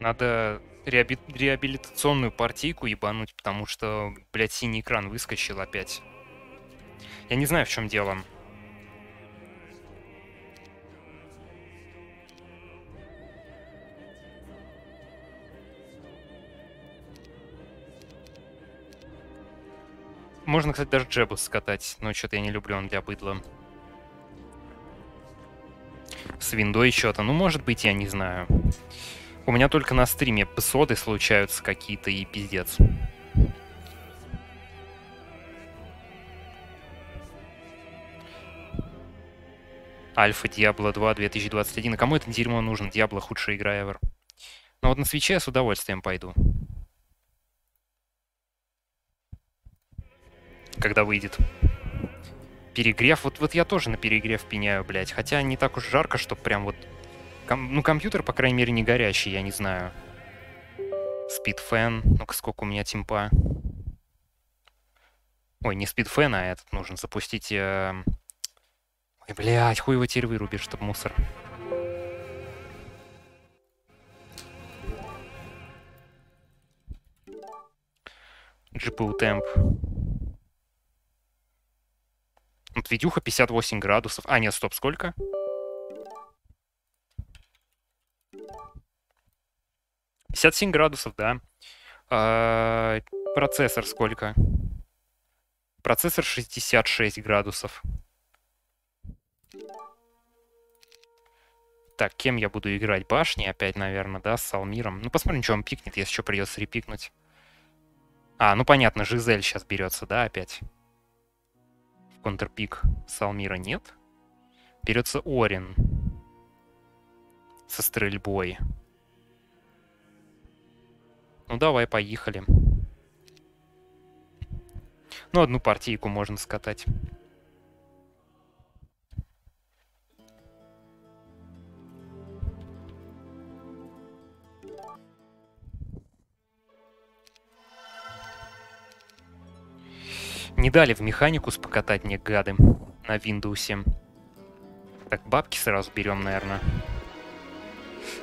Надо реаби- реабилитационную партийку ебануть, потому что, блядь, синий экран выскочил опять. Я не знаю, в чем дело. Можно, кстати, даже Джебус скатать, но что-то я не люблю, он для быдла. С виндой что-то. Ну, может быть, я не знаю. У меня только на стриме псоды случаются какие-то и пиздец. Альфа Диабло 2 2021. А кому это дерьмо нужно? Диабло худшая игра ever. Но вот на свече я с удовольствием пойду. когда выйдет. Перегрев, вот, вот я тоже на перегрев пеняю, блядь. Хотя не так уж жарко, что прям вот... Ком- ну, компьютер, по крайней мере, не горящий, я не знаю. Спидфен. Ну-ка, сколько у меня темпа. Ой, не спидфен, а этот нужен запустить... Э... Ой, блядь, хуй его теперь вырубишь, чтоб мусор. GPU темп. Вот видюха 58 градусов. А, нет, стоп, сколько? Сколько? 57 градусов, да. А, процессор сколько? Процессор 66 градусов. Так, кем я буду играть? Башни опять, наверное, да, с Салмиром. Ну, посмотрим, что он пикнет, если что, придется репикнуть. А, ну понятно, Жизель сейчас берется, да, опять? В контрпик Салмира нет. Берется Орин со стрельбой. Ну давай, поехали. Ну, одну партийку можно скатать. Не дали в механику покатать мне гады на Windows. Так, бабки сразу берем, наверное.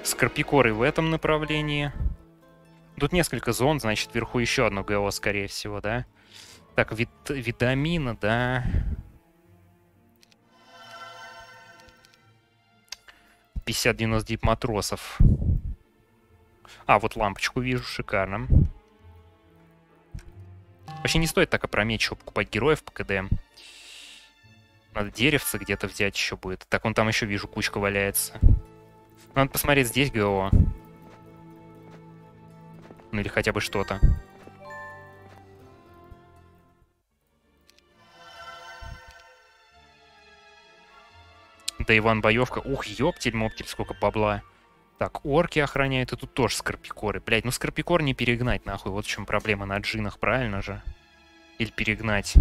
Скорпикоры в этом направлении. Тут несколько зон, значит, вверху еще одно ГО, скорее всего, да? Так, вит витамина, да. Пятьдесят девяносто девять матросов. А, вот лампочку вижу, шикарно. Вообще не стоит так опрометчиво покупать героев по КД. Надо деревца где-то взять еще будет. Так, он там еще вижу, кучка валяется. Надо посмотреть здесь ГО. Ну или хотя бы что-то. Да, Иван Боевка. Ух, ёптель-моптель, сколько бабла. Так, орки охраняют, и тут тоже скорпикоры. Блять, ну скорпикор не перегнать, нахуй. Вот в чем проблема на джинах, правильно же? Или перегнать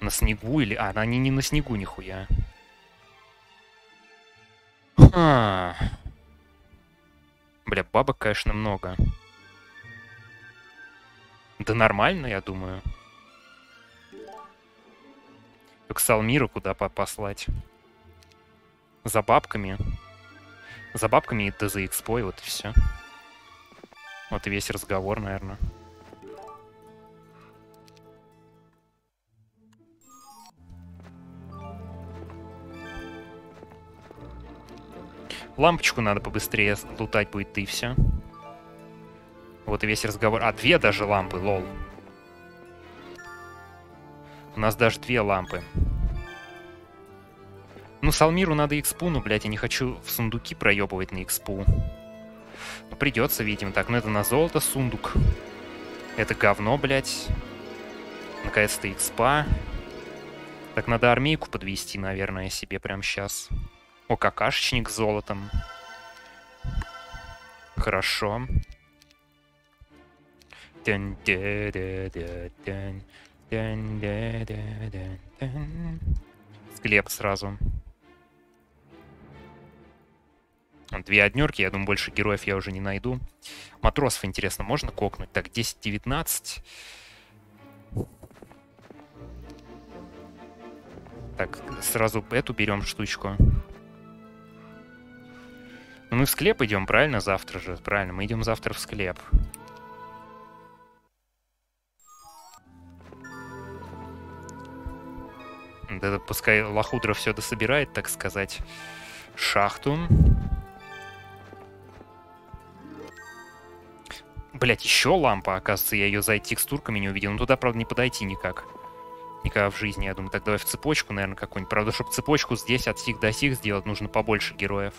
на снегу, или... А, они не на снегу, нихуя. Ха. Бля, бабок, конечно, много. Да нормально, я думаю. К Салмиру куда послать? За бабками. За бабками и за экспой, вот и все. Вот и весь разговор, наверное. Лампочку надо побыстрее лутать будет, и все. Вот и весь разговор. А, две даже лампы, лол. У нас даже две лампы. Ну, Салмиру надо экспу, ну, блядь, я не хочу в сундуки проебывать на экспу. Ну, придется, видимо. Так, ну это на золото сундук. Это говно, блядь. Наконец-то экспа. Так, надо армейку подвести, наверное, себе прямо сейчас. О, какашечник с золотом. Хорошо. Склеп сразу. Две однерки, я думаю, больше героев я уже не найду. Матросов, интересно, можно кокнуть? Так, 10-19. Так, сразу эту берем штучку. Ну, мы в склеп идем, правильно, завтра же? Правильно, мы идем завтра в склеп. Да, пускай Лохудра все дособирает, так сказать, шахту. Блять, еще лампа, оказывается, я ее за текстурками не увидел. Но туда, правда, не подойти никак. Никогда в жизни. Я думаю, так давай в цепочку, наверное, какую-нибудь. Правда, чтобы цепочку здесь от сих до сих сделать, нужно побольше героев,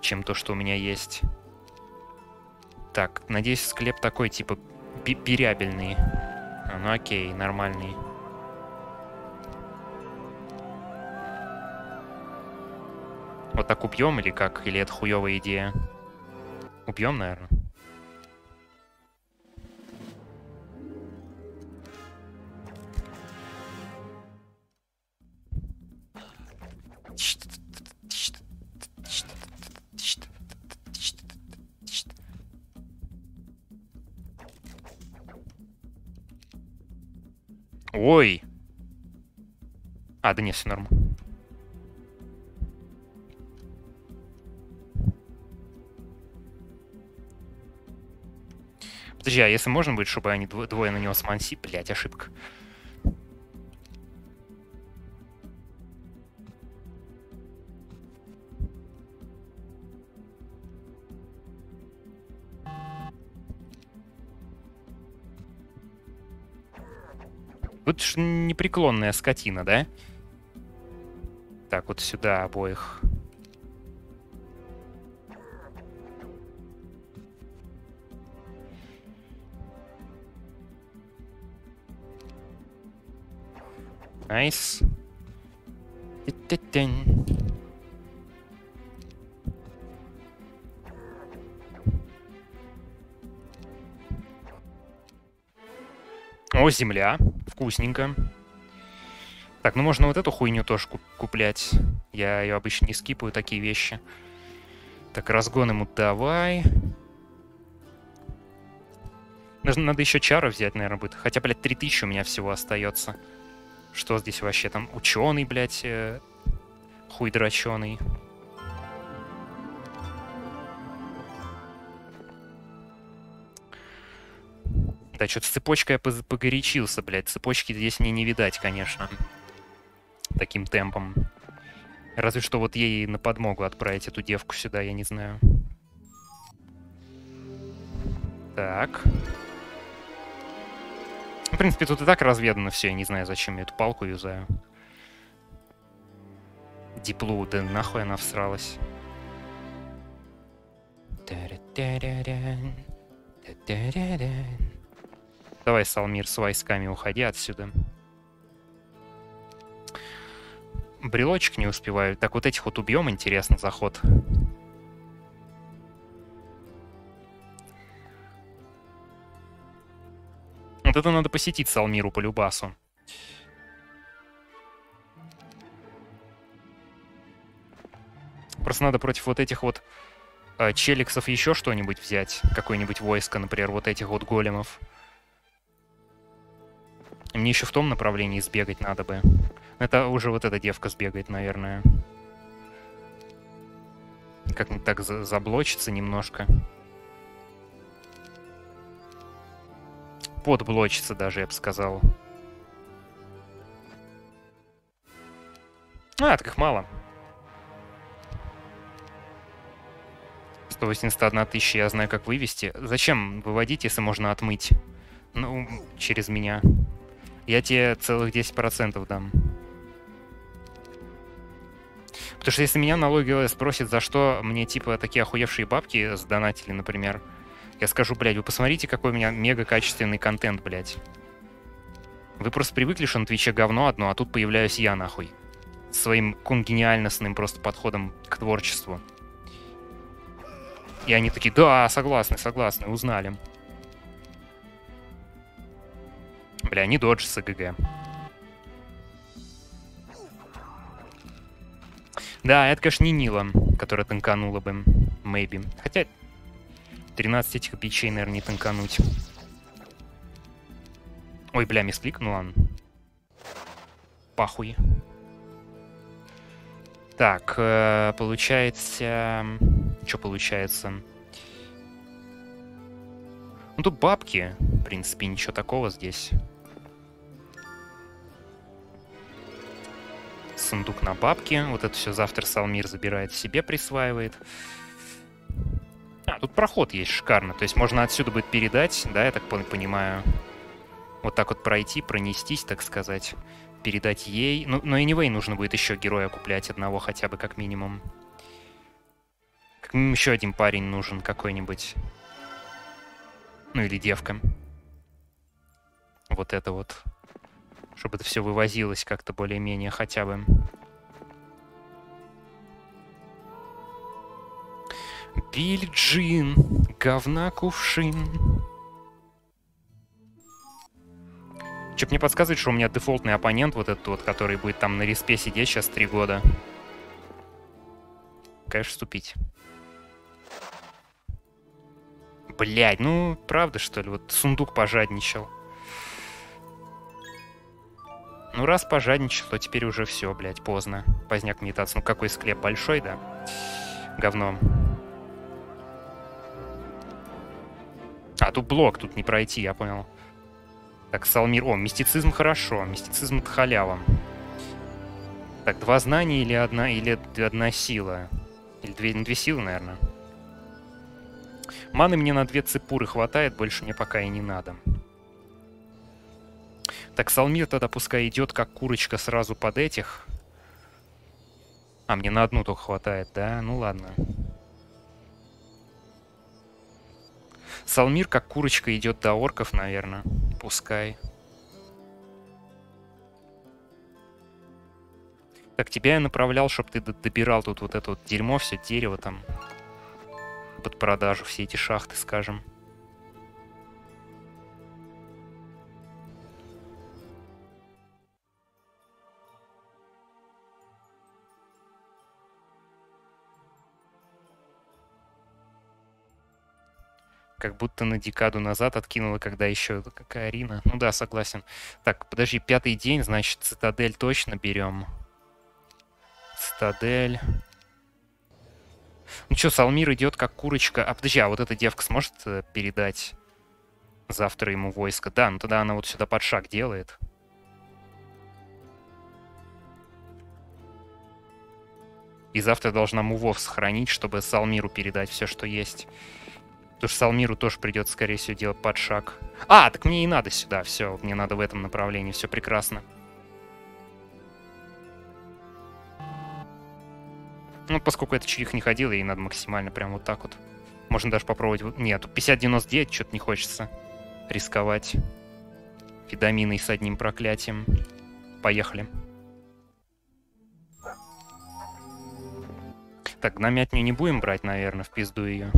чем то, что у меня есть. Так, надеюсь, склеп такой, типа, перябельный. А, ну окей, нормальный. Вот так убьем или как? Или это хуевая идея? Убьем, наверное. Ой! А, да нет, все норм. Подожди, а если можно будет, чтобы они двое на него сманси? Блять, ошибка. Вот ж непреклонная скотина, да? Так, вот сюда обоих. Nice. О, земля. Вкусненько. Так, ну можно вот эту хуйню тоже куплять. Я ее обычно не скипаю, такие вещи. Так, разгон ему давай. Надо, надо еще чары взять, наверное, будет. Хотя, блядь, 3000 у меня всего остается. Что здесь вообще там? Ученый, блядь, э, хуй дроченый. Да, что-то с цепочкой я погорячился, блядь. Цепочки здесь мне не видать, конечно. Таким темпом. Разве что вот ей на подмогу отправить эту девку сюда, я не знаю. Так. В принципе, тут и так разведано все, я не знаю, зачем я эту палку юзаю. Диплу, да нахуй она всралась. Давай, Салмир, с войсками уходи отсюда. Брелочек не успеваю. Так, вот этих вот убьем, интересно, заход. Вот это надо посетить Салмиру по Любасу. Просто надо против вот этих вот э, челиксов еще что-нибудь взять. Какое-нибудь войско, например, вот этих вот големов. Мне еще в том направлении сбегать надо бы. Это уже вот эта девка сбегает, наверное. Как-нибудь так заблочится немножко. Подблочится даже, я бы сказал. А, так их мало. 181 тысяча, я знаю, как вывести. Зачем выводить, если можно отмыть? Ну, через меня. Я тебе целых 10% дам. Потому что если меня налоговая спросит, за что мне, типа, такие охуевшие бабки сдонатили, например, я скажу, блядь, вы посмотрите, какой у меня мега качественный контент, блядь. Вы просто привыкли, что на Твиче говно одно, а тут появляюсь я, нахуй. Своим конгениальностным просто подходом к творчеству. И они такие, да, согласны, согласны, узнали. Бля, не с ГГ. Да, это, конечно, не Нила, которая танканула бы. Maybe. Хотя, 13 этих бичей, наверное, не танкануть. Ой, бля, мисклик, ну ладно. Пахуй. Так, э, получается... Что получается? Ну, тут бабки. В принципе, ничего такого здесь. Сундук на бабки. Вот это все завтра Салмир забирает себе, присваивает. Проход есть шикарно. То есть можно отсюда будет передать, да, я так понимаю. Вот так вот пройти, пронестись, так сказать. Передать ей. Ну, но anyway нужно будет еще героя куплять одного хотя бы, как минимум. Как минимум еще один парень нужен какой-нибудь. Ну или девка. Вот это вот. Чтобы это все вывозилось как-то более-менее хотя бы. Билли Джин, говна кувшин. Чё мне подсказывает, что у меня дефолтный оппонент, вот этот вот, который будет там на респе сидеть сейчас три года. Конечно, вступить. Блять, ну, правда, что ли? Вот сундук пожадничал. Ну, раз пожадничал, то теперь уже все, блядь, поздно. Поздняк медитация. Ну, какой склеп? Большой, да? Говно. А, тут блок, тут не пройти, я понял. Так, Салмир... О, мистицизм хорошо. Мистицизм — это халява. Так, два знания или одна, или одна сила? Или две, две силы, наверное. Маны мне на две цепуры хватает, больше мне пока и не надо. Так, Салмир тогда пускай идет, как курочка, сразу под этих. А, мне на одну только хватает, да? Ну ладно. Салмир, как курочка, идет до орков, наверное. Пускай. Так, тебя я направлял, чтобы ты добирал тут вот это вот дерьмо, все дерево там. Под продажу, все эти шахты, скажем. Как будто на декаду назад откинула, когда еще... Какая Арина? Ну да, согласен. Так, подожди, пятый день, значит, цитадель точно берем. Цитадель. Ну что, Салмир идет как курочка. А подожди, а вот эта девка сможет э, передать завтра ему войско? Да, ну тогда она вот сюда под шаг делает. И завтра должна мувов сохранить, чтобы Салмиру передать все, что есть. Потому что Салмиру тоже придется, скорее всего, делать под шаг. А, так мне и надо сюда. Все, мне надо в этом направлении. Все прекрасно. Ну, поскольку это чих не ходил, ей надо максимально прям вот так вот. Можно даже попробовать... Нет, 50-99 что-то не хочется рисковать. Фидаминой с одним проклятием. Поехали. Так, гномятню не будем брать, наверное, в пизду ее.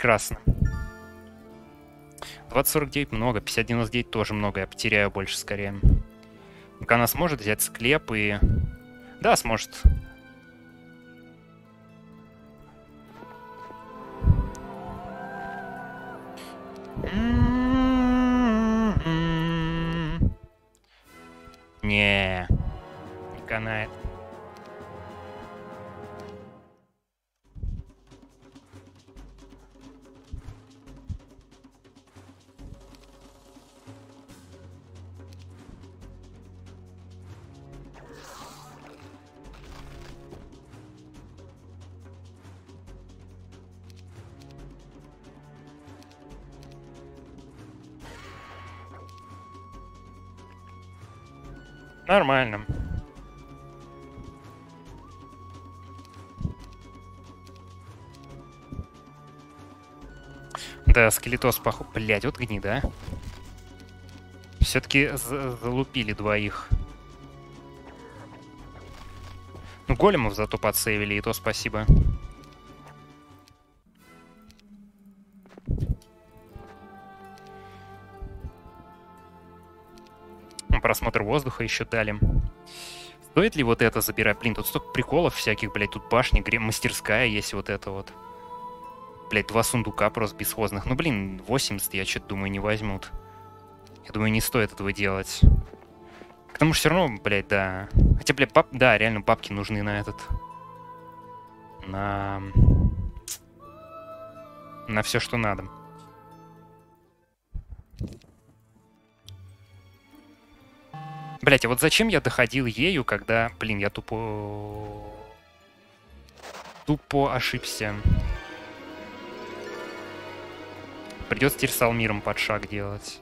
Прекрасно. 2049 много, 5099 тоже много, я потеряю больше скорее. Ну-ка, она сможет взять склеп и... Да, сможет. Не, не канает. Нормально. Да, скелетос похож... Блядь, вот гнида. Все-таки залупили двоих. Ну, големов зато подсейвили, и то спасибо. Просмотр воздуха еще дали. Стоит ли вот это забирать? Блин, тут столько приколов всяких, блядь, тут башня, гре... мастерская есть вот это вот. Блядь, два сундука просто бесхозных. Ну, блин, 80 я что-то думаю не возьмут. Я думаю, не стоит этого делать. К тому же все равно, блядь, да. Хотя, блядь, пап... да, реально бабки нужны на этот. На... На все, что надо. Блять, а вот зачем я доходил ею, когда, блин, я тупо... Тупо ошибся. Придется теперь с Алмиром под шаг делать.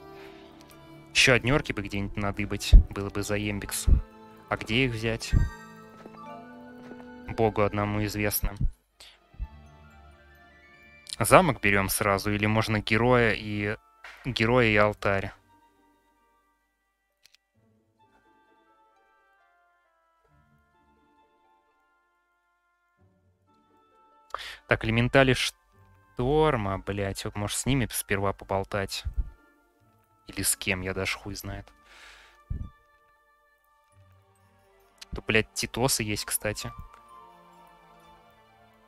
Еще однерки бы где-нибудь надыбать. Было бы за Ембикс. А где их взять? Богу одному известно. Замок берем сразу, или можно героя и... Героя и алтарь. Так, элементали шторма, блядь. Вот, может, с ними сперва поболтать. Или с кем, я даже хуй знает. Тут, блядь, титосы есть, кстати.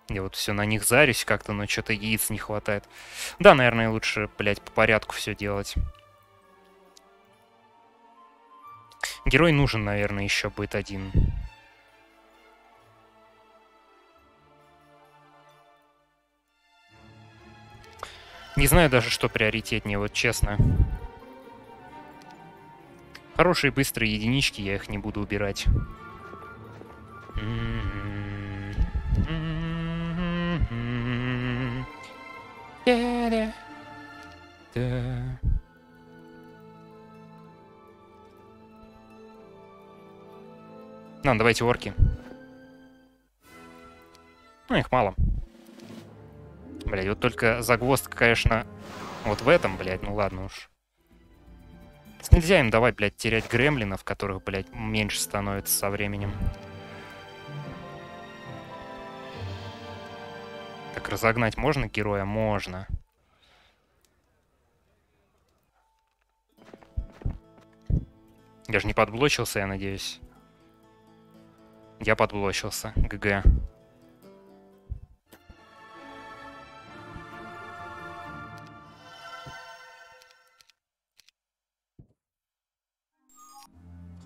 Я вот все на них зарюсь как-то, но что-то яиц не хватает. Да, наверное, лучше, блядь, по порядку все делать. Герой нужен, наверное, еще будет один. Не знаю даже, что приоритетнее, вот честно. Хорошие быстрые единички, я их не буду убирать. Ну, давайте орки. Ну, их мало. Блядь, вот только загвоздка, конечно, вот в этом, блядь, ну ладно уж. Нельзя им давать, блядь, терять гремлинов, которых, блядь, меньше становится со временем. Так, разогнать можно героя? Можно. Я же не подблочился, я надеюсь. Я подблочился. ГГ.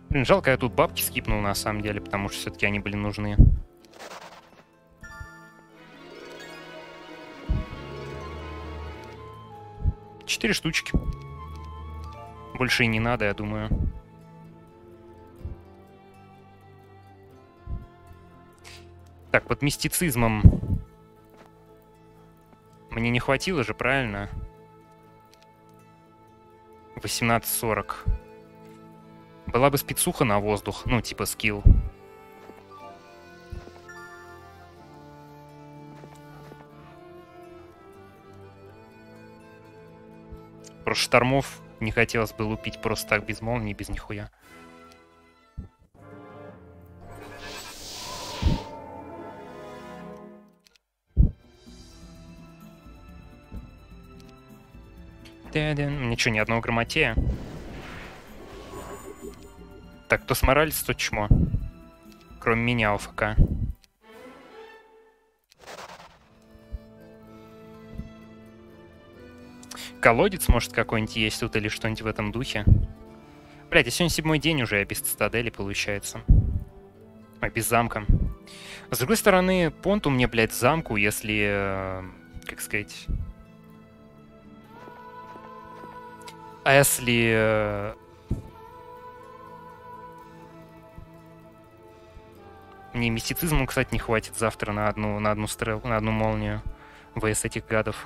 Блин, жалко, я тут бабки скипнул на самом деле, потому что все-таки они были нужны. Четыре штучки. Больше и не надо, я думаю. Так, под мистицизмом мне не хватило же, правильно? 18.40. Была бы спецуха на воздух, ну, типа скилл. Просто штормов не хотелось бы лупить просто так без молнии, без нихуя. Ничего, ни одного грамотея. Так, кто сморалится, тот чмо. Кроме меня, ОФК. Колодец, может, какой-нибудь есть тут или что-нибудь в этом духе. Блять, а сегодня седьмой день уже, а без цитадели получается. А без замка. С другой стороны, понту мне, блядь, замку, если... Э, как сказать... А если э, Мне мистицизма, кстати, не хватит завтра на одну, на одну стрел, на одну молнию. ВС этих гадов.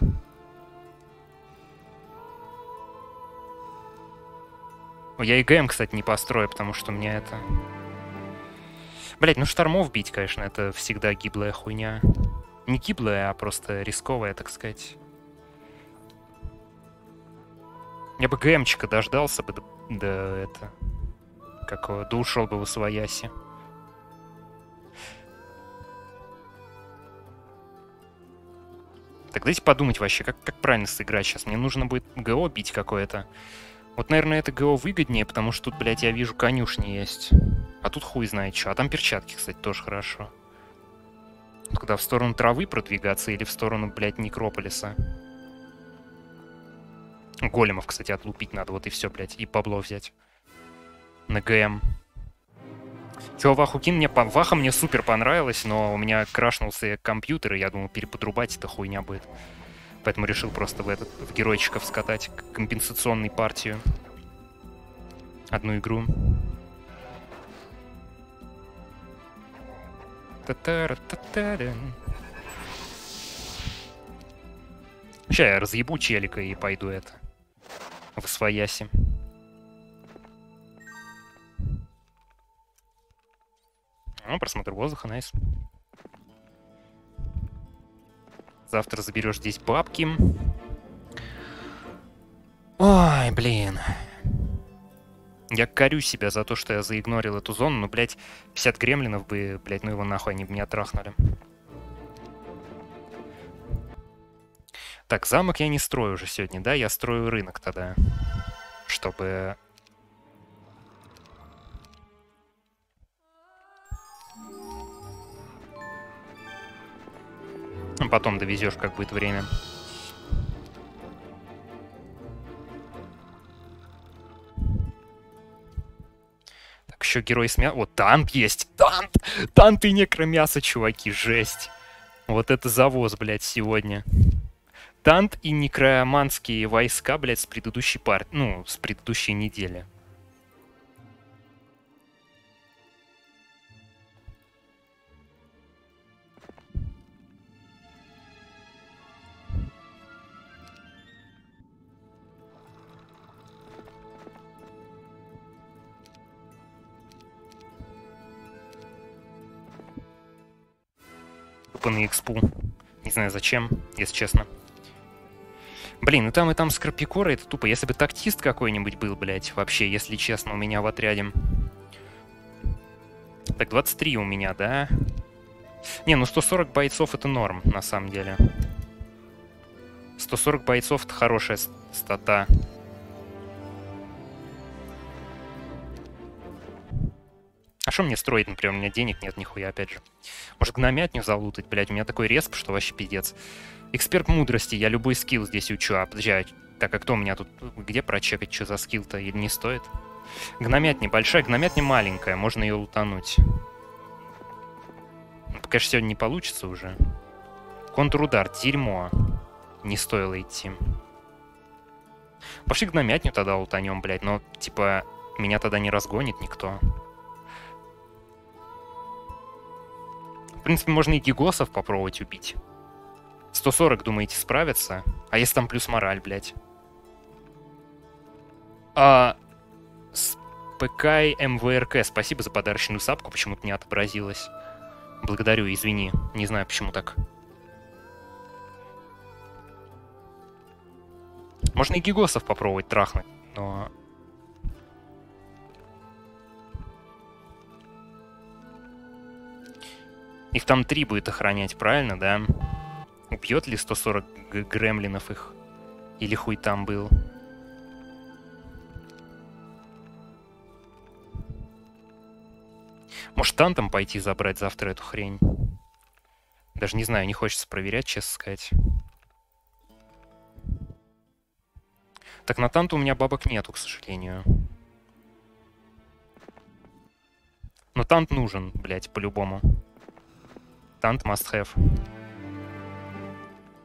Я и ГМ, кстати, не построю, потому что у меня это... Блять, ну штормов бить, конечно, это всегда гиблая хуйня. Не гиблая, а просто рисковая, так сказать. Я бы ГМчика дождался бы до, до это... Какого, да ушел бы в Освояси. Так дайте подумать вообще, как, как правильно сыграть сейчас. Мне нужно будет ГО бить какое-то. Вот, наверное, это ГО выгоднее, потому что тут, блядь, я вижу конюшни есть. А тут хуй знает что. А там перчатки, кстати, тоже хорошо. Когда в сторону травы продвигаться или в сторону, блядь, некрополиса. Големов, кстати, отлупить надо. Вот и все, блядь. И бабло взять. На ГМ. Чё, Вахукин мне... По... Ваха мне супер понравилось, но у меня крашнулся компьютер, и я думал, переподрубать это хуйня будет. Поэтому решил просто в этот в геройчиков скатать компенсационную партию. Одну игру. Сейчас я разъебу челика и пойду это. В свояси. Ну, просмотр воздуха, найс. Завтра заберешь здесь бабки. Ой, блин. Я корю себя за то, что я заигнорил эту зону, но, блядь, 50 гремлинов бы, блядь, ну его нахуй, они бы меня трахнули. Так, замок я не строю уже сегодня, да? Я строю рынок тогда, чтобы Потом довезешь, как будет время. Так, еще герой с. Вот, танк есть! Танк! Танк и некромясо, чуваки, жесть. Вот это завоз, блядь, сегодня. Тант и некроманские войска, блядь, с предыдущей пар... Ну, с предыдущей недели. Тупо на экспу. Не знаю зачем, если честно. Блин, ну там и там Скорпикора, это тупо. Если бы тактист какой-нибудь был, блядь, вообще, если честно, у меня в отряде. Так, 23 у меня, да? Не, ну 140 бойцов это норм, на самом деле. 140 бойцов это хорошая стата. А что мне строить, например, у меня денег нет нихуя, опять же. Может, гномятню залутать, блядь, у меня такой респ, что вообще пиздец. Эксперт мудрости, я любой скилл здесь учу, а подожди, а, так а кто у меня тут, где прочекать, что за скилл-то, или не стоит? Гномят небольшая, гномят не маленькая, можно ее лутануть. Ну, конечно, сегодня не получится уже. Контрудар, дерьмо. Не стоило идти. Пошли гномятню тогда лутанем, блядь, но, типа, меня тогда не разгонит никто. В принципе, можно и гигосов попробовать убить. 140, думаете, справятся? А если там плюс мораль, блядь? А... ПК МВРК, спасибо за подарочную сапку, почему-то не отобразилось. Благодарю, извини. Не знаю, почему так. Можно и гигосов попробовать трахнуть, но Их там три будет охранять, правильно, да? Убьет ли 140 гремлинов их? Или хуй там был? Может, тантом пойти забрать завтра эту хрень? Даже не знаю, не хочется проверять, честно сказать. Так, на танту у меня бабок нету, к сожалению. Но тант нужен, блядь, по-любому. Тант must have.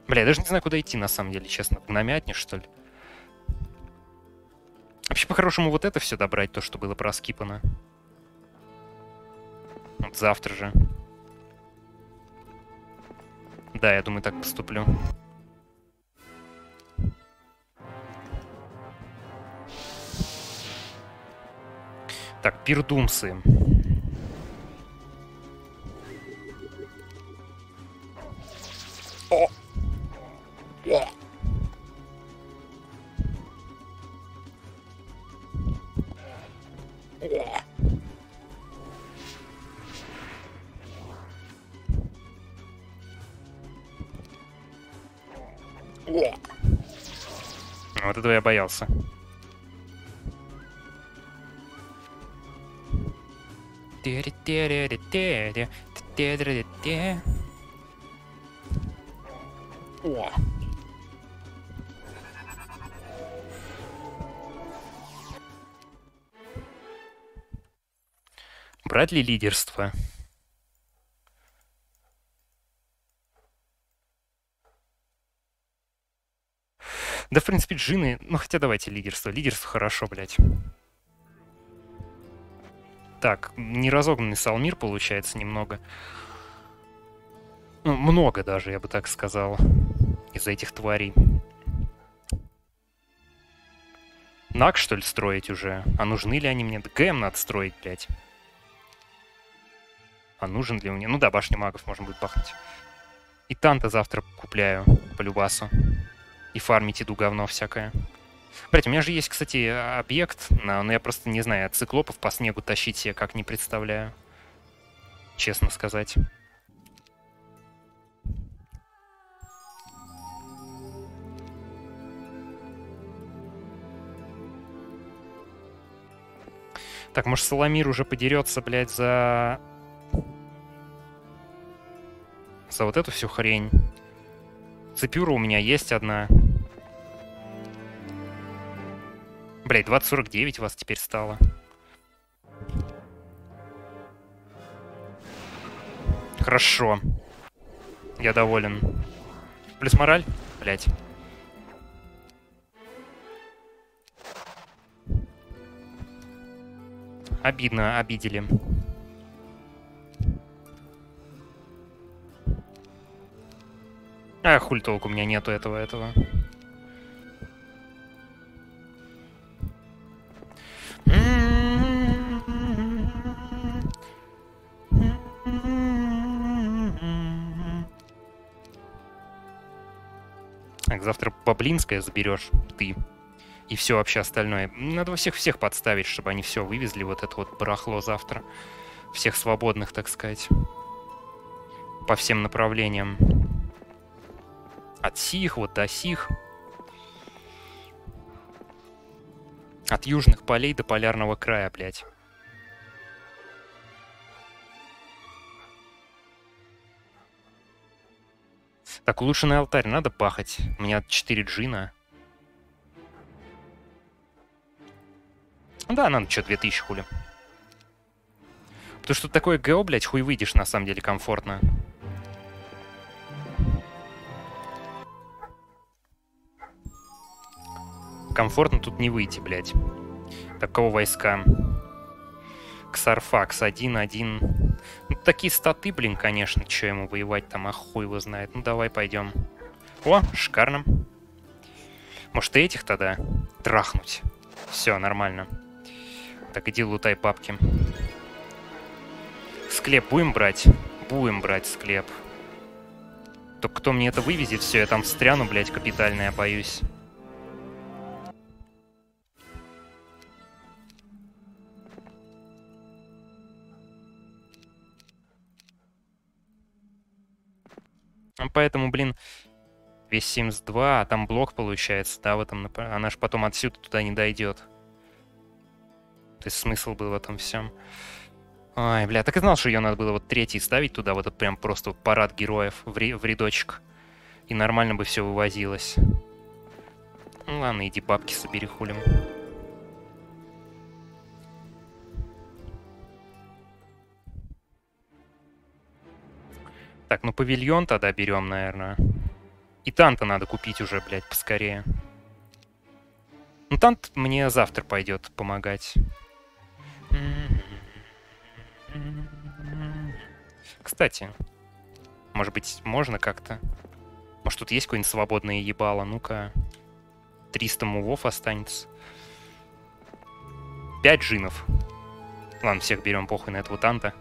Бля, я даже не знаю, куда идти, на самом деле, честно. На мятне, что ли? Вообще, по-хорошему, вот это все добрать, то, что было проскипано. Вот завтра же. Да, я думаю, так поступлю. Так, пирдумсы. Вот этого я боялся. О! Брать ли лидерство? Да, в принципе, джины... Ну, хотя давайте лидерство. Лидерство хорошо, блядь. Так, неразогнанный Салмир получается немного. Ну, много даже, я бы так сказал. Из-за этих тварей. Нак, что ли, строить уже? А нужны ли они мне? ГМ надо строить, блядь. А нужен ли мне? Ну да, башню магов можно будет бахнуть. И Танта завтра купляю по любасу. И фармить иду говно всякое. Блять, у меня же есть, кстати, объект, но я просто не знаю, циклопов по снегу тащить себе как не представляю. Честно сказать. Так, может, Соломир уже подерется, блядь, за за вот эту всю хрень. Цепюра у меня есть одна. Блять, 2049 у вас теперь стало. Хорошо. Я доволен. Плюс мораль? Блять. Обидно, обидели. А, хуль толку, у меня нету этого, этого. Так, завтра Баблинское заберешь ты. И все вообще остальное. Надо всех всех подставить, чтобы они все вывезли, вот это вот барахло завтра. Всех свободных, так сказать. По всем направлениям. От сих вот до сих. От южных полей до полярного края, блядь. Так, улучшенный алтарь надо пахать. У меня 4 джина. Да, надо что, 2000 хули. Потому что такое ГО, блядь, хуй выйдешь, на самом деле, комфортно. Комфортно тут не выйти, блядь. Такого войска. Ксарфакс 1-1. Ну, такие статы, блин, конечно. Че ему воевать там, а хуй его знает. Ну, давай пойдем. О, шикарно. Может, и этих тогда трахнуть. Все, нормально. Так, иди лутай папки. Склеп будем брать? Будем брать склеп. Только кто мне это вывезет, все, я там встряну, блядь, капитально, я боюсь. Поэтому, блин, весь 72, а там блок получается, да, в этом, она же потом отсюда туда не дойдет. То есть смысл был в этом всем. Ай, бля, так и знал, что ее надо было вот третий ставить туда, вот этот прям просто парад героев в, ри в рядочек. И нормально бы все вывозилось. Ну ладно, иди бабки собери хулим. Так, ну павильон тогда берем, наверное. И танта надо купить уже, блядь, поскорее. Ну, тант мне завтра пойдет помогать. Кстати, может быть, можно как-то? Может, тут есть какое-нибудь свободное ебало? Ну-ка. 300 мувов останется. 5 джинов. Ладно, всех берем, похуй на этого танта.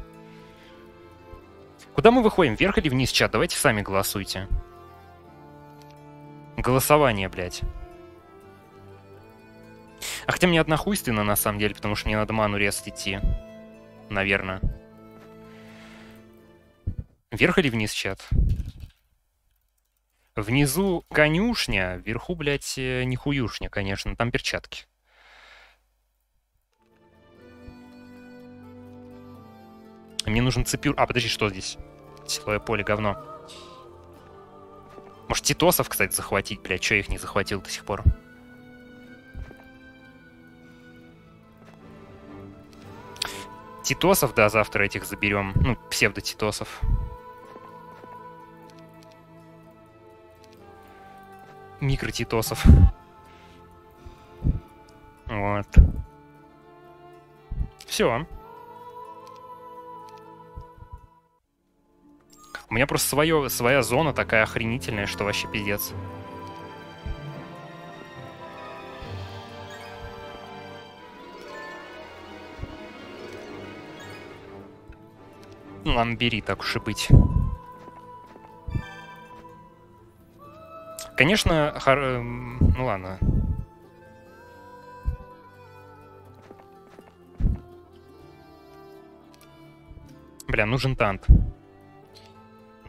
Куда мы выходим? Вверх или вниз, чат? Давайте сами голосуйте. Голосование, блядь. А хотя мне одна хуйственно, на самом деле, потому что мне надо ману резать идти. Наверное. Вверх или вниз, чат? Внизу конюшня, вверху, блядь, э, не хуюшня, конечно, там перчатки. Мне нужен цепюр... А, подожди, что здесь? Силовое поле, говно. Может, титосов, кстати, захватить, блядь? Чё я их не захватил до сих пор? Титосов, да, завтра этих заберем. Ну, псевдо-титосов. Микротитосов. Вот. Все. У меня просто свое, своя зона такая охренительная, что вообще пиздец. Ну бери, так уж и быть. Конечно, хор... Эм, ну ладно. Бля, нужен танк.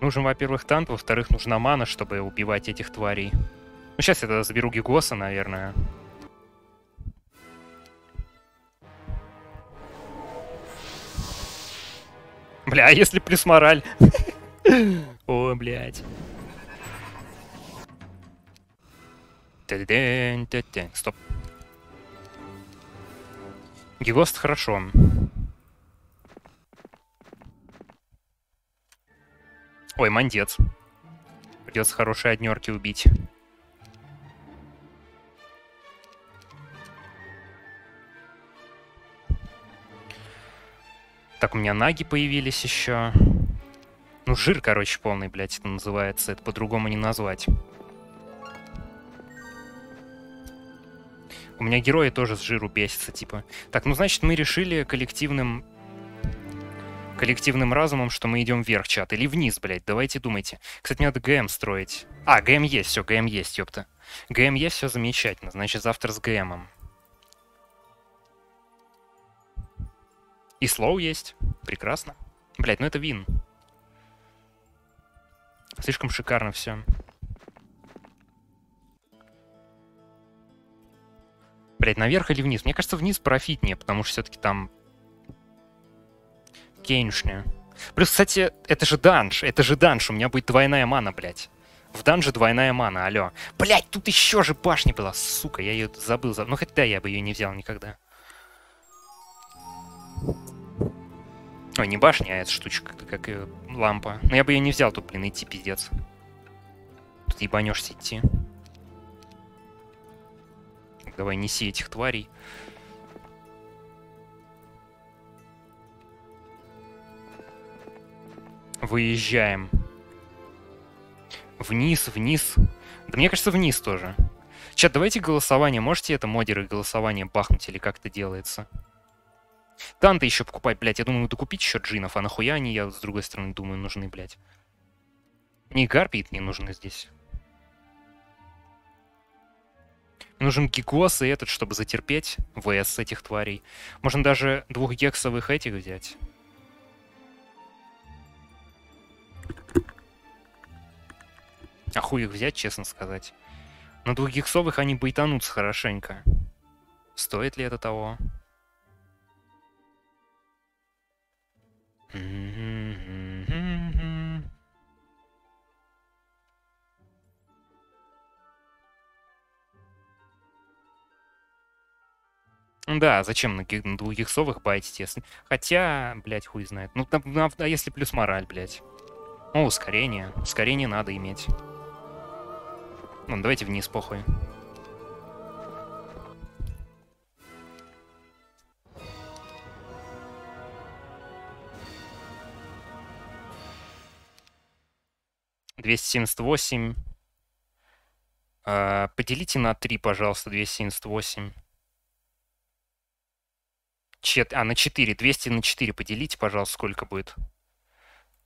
Нужен, во-первых, танк, во-вторых, нужна мана, чтобы убивать этих тварей. Ну, сейчас я тогда заберу Гигоса, наверное. Бля, а если плюс мораль? О, блядь. Стоп. Гигост хорошо. Ой, мандец. Придется хорошие однерки убить. Так, у меня наги появились еще. Ну, жир, короче, полный, блядь, это называется. Это по-другому не назвать. У меня герои тоже с жиру бесятся, типа. Так, ну, значит, мы решили коллективным коллективным разумом, что мы идем вверх, чат. Или вниз, блядь, давайте думайте. Кстати, мне надо ГМ строить. А, ГМ есть, все, ГМ есть, ёпта. ГМ есть, все замечательно. Значит, завтра с ГМом. И слоу есть. Прекрасно. Блять, ну это вин. Слишком шикарно все. Блять, наверх или вниз? Мне кажется, вниз профитнее, потому что все-таки там Кейншня. Плюс, кстати, это же данж, это же данж, у меня будет двойная мана, блядь. В данже двойная мана, алло. Блять, тут еще же башня была, сука, я ее забыл. Ну, хотя я бы ее не взял никогда. Ой, не башня, а эта штучка, как, и лампа. Но я бы ее не взял, тут, блин, идти пиздец. Тут ебанешься идти. Давай, неси этих тварей. Выезжаем. Вниз, вниз. Да мне кажется, вниз тоже. Чат, давайте голосование. Можете это, модеры, голосование бахнуть или как это делается? Танты еще покупать, блядь. Я думаю, надо купить еще джинов. А нахуя они, я с другой стороны думаю, нужны, блядь. Мне гарпит не нужны здесь. Нужен гигос и этот, чтобы затерпеть ВС этих тварей. Можно даже двухгексовых этих взять. А хуй их взять, честно сказать. На двух гексовых они байтанутся хорошенько. Стоит ли это того? Да, зачем на, на гексовых байтить, если... Хотя, блядь, хуй знает. Ну, а если плюс мораль, блядь? Ну, ускорение. Ускорение надо иметь. Ну, давайте вниз, похуй. Двести семьдесят восемь. А, поделите на три, пожалуйста, 278. Чет... А, на 4. 200 на 4 поделите, пожалуйста, сколько будет.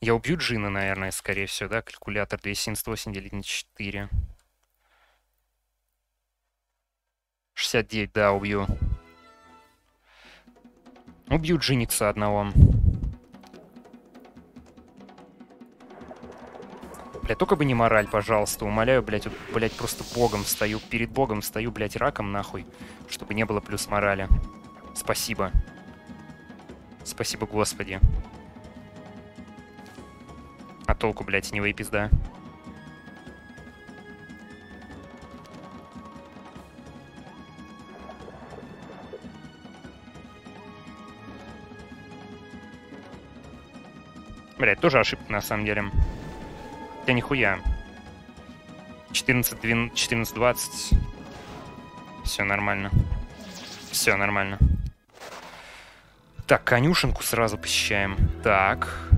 Я убью Джина, наверное, скорее всего, да? Калькулятор 278 делить на 4. 69, да, убью. Убью Джиникса одного. Бля, только бы не мораль, пожалуйста. Умоляю, блядь, вот, блядь, просто богом стою. Перед богом стою, блядь, раком нахуй. Чтобы не было плюс морали. Спасибо. Спасибо, Господи. толку, блядь, не пизда. Блять, тоже ошибка на самом деле. Да нихуя. 14, 12, 14, 20. Все нормально. Все нормально. Так, конюшенку сразу посещаем. Так.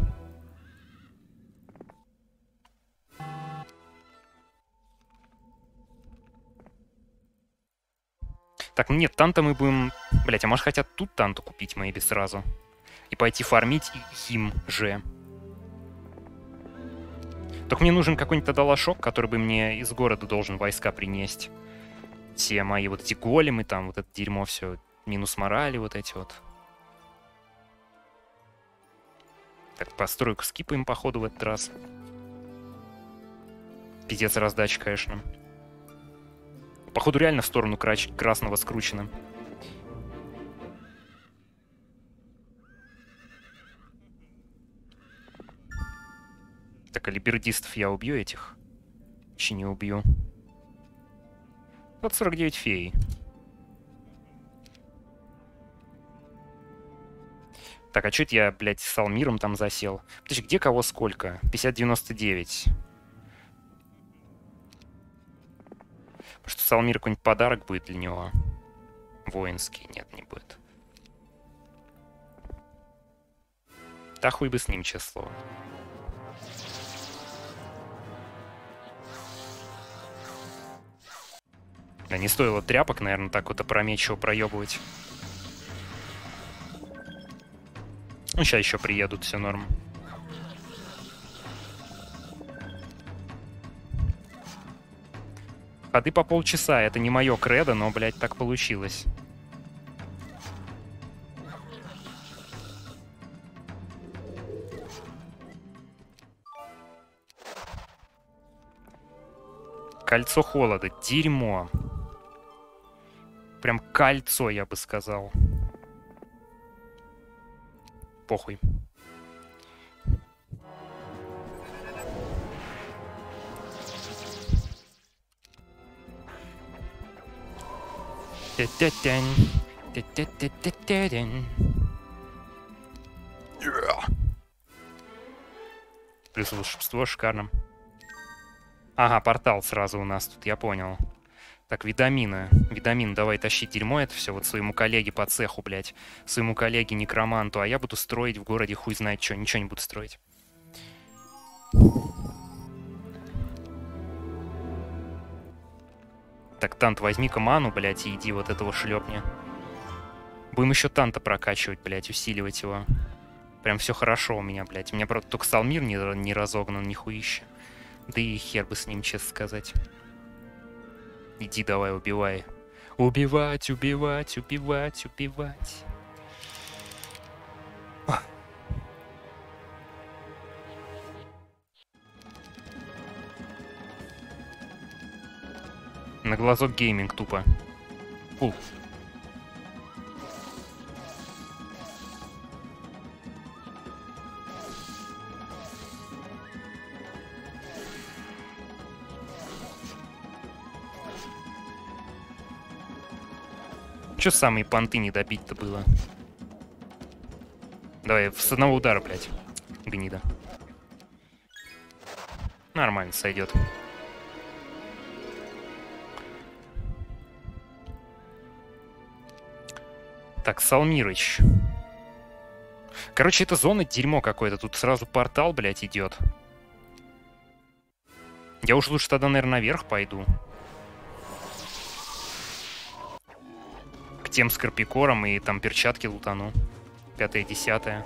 Так, ну нет, танта мы будем... Блять, а может хотят тут танту купить, maybe, сразу? И пойти фармить им же. Только мне нужен какой-нибудь тогда лошок, который бы мне из города должен войска принести. Все мои вот эти големы, там вот это дерьмо все, минус морали вот эти вот. Так, постройку скипаем, походу, в этот раз. Пиздец раздача, конечно. Походу, реально в сторону красного скручено. Так, а либердистов я убью этих? Чи не убью? Вот 49 фей. Так, а что это я, блядь, с Алмиром там засел? Подожди, где кого сколько? 50-99. Может, что Салмир какой-нибудь подарок будет для него? Воинский? Нет, не будет. Да хуй бы с ним, честное. Не стоило тряпок, наверное, так вот опрометчиво проебывать. Ну, сейчас еще приедут, все норм. Ходы по полчаса, это не мое кредо, но, блядь, так получилось. Кольцо холода. Дерьмо. Прям кольцо, я бы сказал. Похуй. Плюс волшебство шикарно. Ага, портал сразу у нас тут, я понял. Так, витамины. Витамин, давай тащи дерьмо это все вот своему коллеге по цеху, блядь. Своему коллеге некроманту. А я буду строить в городе хуй знает что. Ничего не буду строить. Так, Тант, возьми-ка ману, блядь, и иди вот этого шлепни. Будем еще Танта прокачивать, блядь, усиливать его. Прям все хорошо у меня, блядь. У меня, правда, только Салмир не, не разогнан, нихуище. Да и хер бы с ним, честно сказать. Иди давай, убивай. Убивать, убивать, убивать, убивать. На глазок гейминг тупо. Фу. Че самые понты не добить-то было? Давай, с одного удара, блядь. Гнида. Нормально сойдет. Так, Салмирыч. Короче, это зона дерьмо какое-то. Тут сразу портал, блядь, идет. Я уж лучше тогда, наверное, наверх пойду. Тем скорпикором и там перчатки лутану. Пятое, десятое.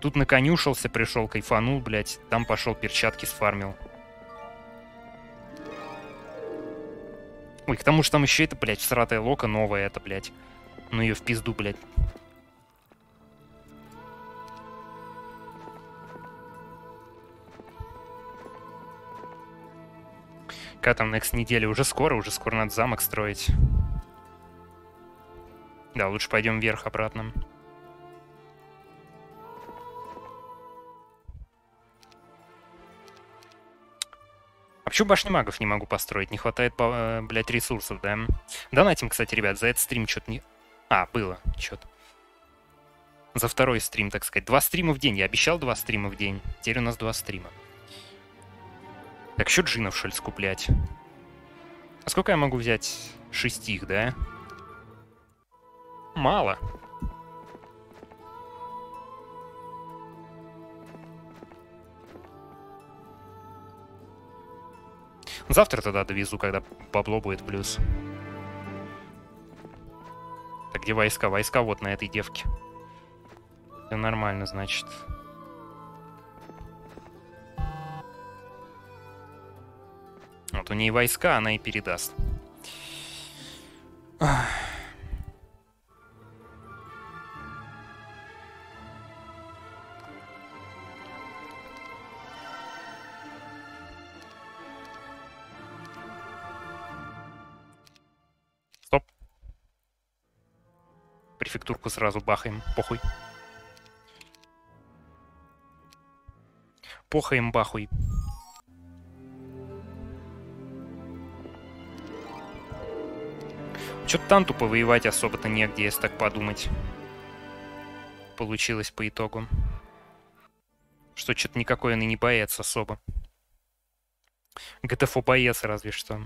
Тут наконюшился, пришел, кайфанул, блядь. Там пошел перчатки сфармил. Ой, к тому же там еще это, блядь, сратая лока новая, это, блядь. Ну ее в пизду, блядь. Когда там next неделя? Уже скоро, уже скоро надо замок строить. Да, лучше пойдем вверх обратно. А почему башни магов не могу построить? Не хватает, э, блядь, ресурсов, да? Донатим, кстати, ребят, за этот стрим что-то не... А, было что-то. За второй стрим, так сказать. Два стрима в день. Я обещал два стрима в день. Теперь у нас два стрима. Так, еще джинов, ли, скуплять? А сколько я могу взять? Шестих, да? Мало. Завтра тогда довезу, когда бабло будет плюс. Так, где войска? Войска вот на этой девке. Все нормально, значит. Вот у ней войска, она и передаст. Стоп. Префектурку сразу бахаем, похуй. Похаем, бахуй. Что-то там тупо воевать особо-то негде, если так подумать. Получилось по итогу. Что что-то никакой он и не боец особо. ГТФО боец разве что.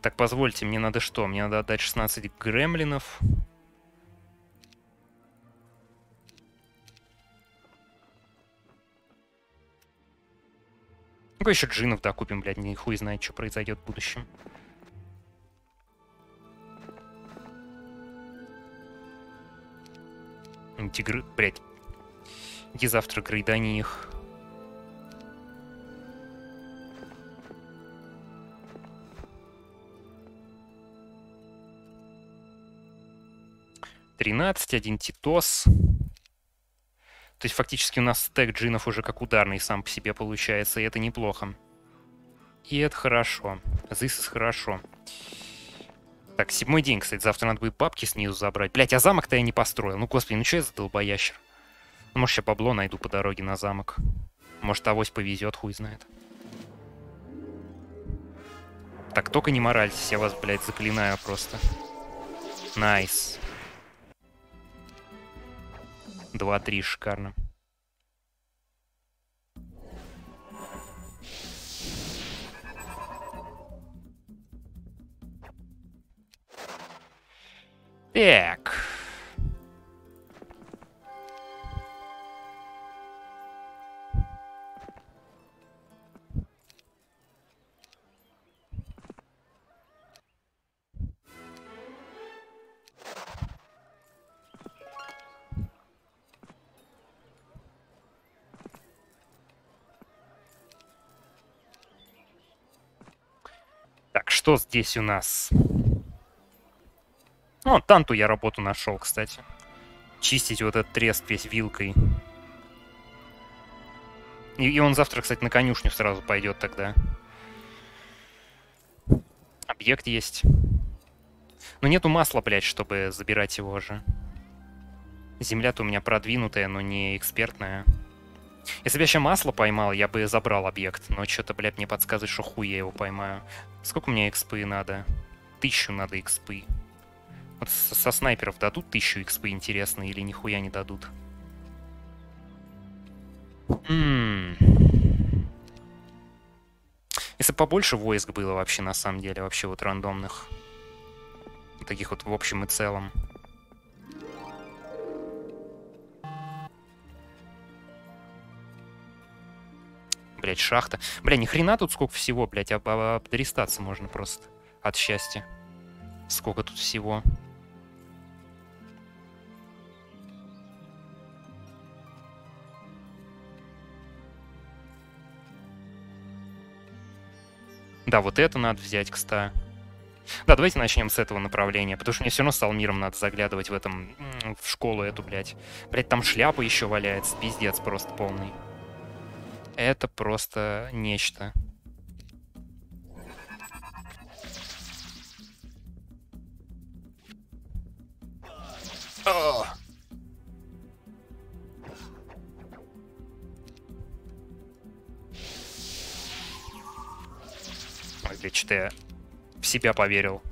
Так, позвольте, мне надо что? Мне надо отдать 16 гремлинов. Ну-ка еще джинов докупим, блядь, не знает, что произойдет в будущем. Тигры, блядь. Иди завтра грейдани их. Тринадцать, один титос. То есть фактически у нас стек джинов уже как ударный сам по себе получается, и это неплохо. И это хорошо. This is хорошо. Так, седьмой день, кстати. Завтра надо будет бабки снизу забрать. Блять, а замок-то я не построил. Ну, господи, ну что я за долбоящер? Ну, может, я бабло найду по дороге на замок. Может, авось повезет, хуй знает. Так, только не моральтесь, я вас, блядь, заклинаю просто. Nice. Два-три, шикарно. Так. Так, что здесь у нас? Ну, Танту я работу нашел, кстати. Чистить вот этот трест весь вилкой. И, и он завтра, кстати, на конюшню сразу пойдет тогда. Объект есть. Но нету масла, блядь, чтобы забирать его же. Земля-то у меня продвинутая, но не экспертная. Если бы я еще масло поймал, я бы забрал объект. Но что-то, блядь, мне подсказывает, что хуй его поймаю. Сколько мне экспы надо? Тысячу надо экспы. Вот со, снайперов дадут тысячу XP интересно или нихуя не дадут? Если побольше войск было вообще на самом деле, вообще вот рандомных. Таких вот в общем и целом. Блять, шахта. Бля, ни хрена тут сколько всего, блять, об обдристаться можно просто от счастья. Сколько тут всего. Да, вот это надо взять, кстати. Да, давайте начнем с этого направления, потому что мне все равно стал миром надо заглядывать в этом, в школу эту, блядь. Блядь, там шляпа еще валяется, пиздец просто полный. Это просто нечто. Oh. Я в себя поверил.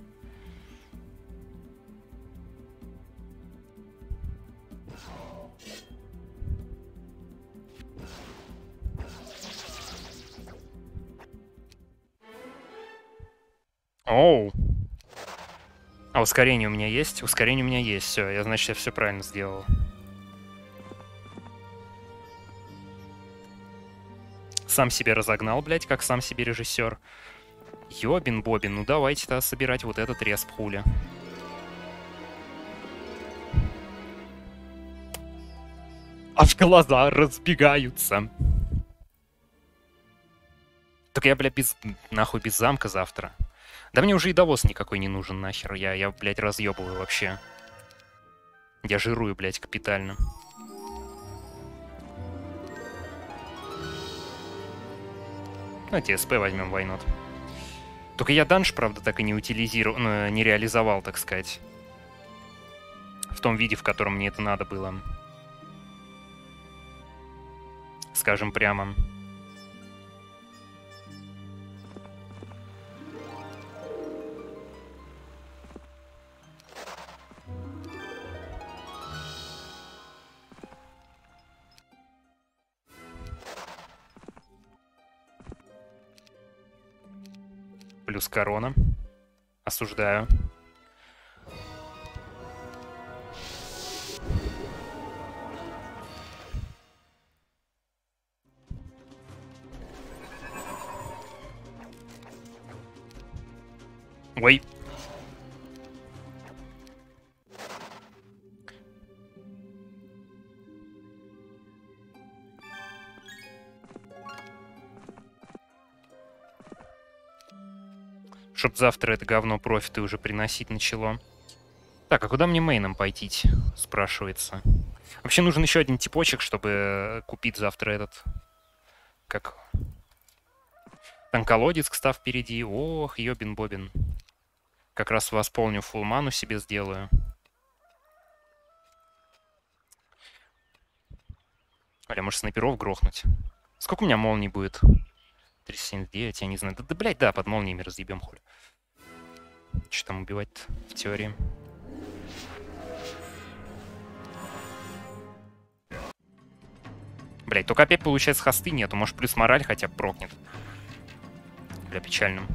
Оу. А ускорение у меня есть? Ускорение у меня есть. Все, я, значит, я все правильно сделал. Сам себе разогнал, блядь, как сам себе режиссер. Ёбин Бобин, ну давайте-то собирать вот этот респ хули. Аж глаза разбегаются. Так я, бля, без... нахуй без замка завтра. Да мне уже и довоз никакой не нужен нахер. Я, я блядь, разъебываю вообще. Я жирую, блядь, капитально. Давайте СП возьмем войнот. Только я данж, правда, так и не утилизировал, ну, не реализовал, так сказать. В том виде, в котором мне это надо было. Скажем прямо. Корона. Осуждаю. Ой. Чтоб завтра это говно профиты уже приносить начало. Так, а куда мне мейном пойти? Спрашивается. Вообще нужен еще один типочек, чтобы купить завтра этот... Как... Там колодец, кстав, впереди. Ох, ёбин-бобин. Как раз восполню фулману себе сделаю. Аля, может снайперов грохнуть? Сколько у меня молний будет? 379, я не знаю. Да, да блядь, да, под молниями разъебем хули. Что там убивать в теории? Блять, только опять получается хосты нету. Может плюс мораль хотя бы прокнет. Бля, печально.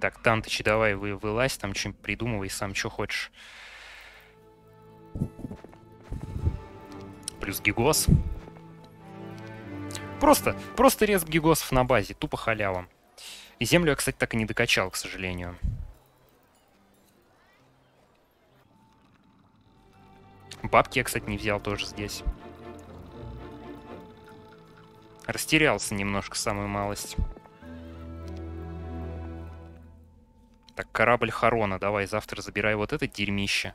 Так, Тантыч, давай вы, вылазь, там что-нибудь придумывай, сам что хочешь. Плюс гигос. Просто, просто рез гигосов на базе, тупо халява. И землю я, кстати, так и не докачал, к сожалению. Бабки я, кстати, не взял тоже здесь. Растерялся немножко, самую малость. Так, корабль Харона, давай завтра забирай вот это дерьмище.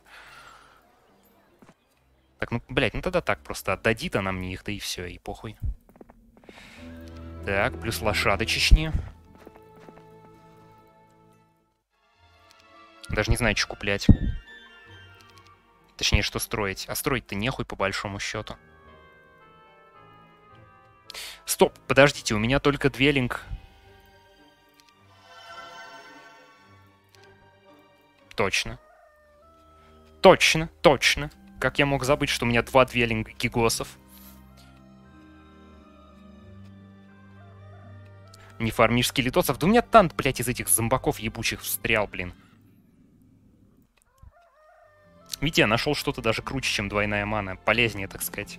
Так, ну, блядь, ну тогда так просто отдади-то нам мне их, да и все, и похуй. Так, плюс лошады Чечни. Даже не знаю, что куплять. Точнее, что строить. А строить-то нехуй, по большому счету. Стоп, подождите, у меня только две линк Точно. Точно, точно. Как я мог забыть, что у меня два двелинга гигосов? Не фармишь скелетосов? Да у меня танк, блядь, из этих зомбаков ебучих встрял, блин. Видите, я нашел что-то даже круче, чем двойная мана. Полезнее, так сказать.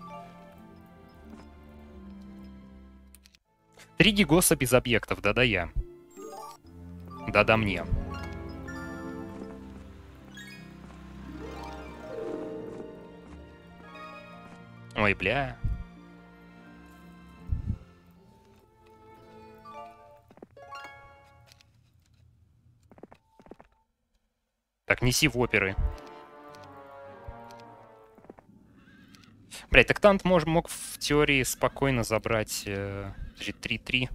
Три гигоса без объектов, да-да я. Да-да мне. Ой, бля. Так, неси в оперы. Блять, так Тант мож, мог в теории спокойно забрать э, 3-3.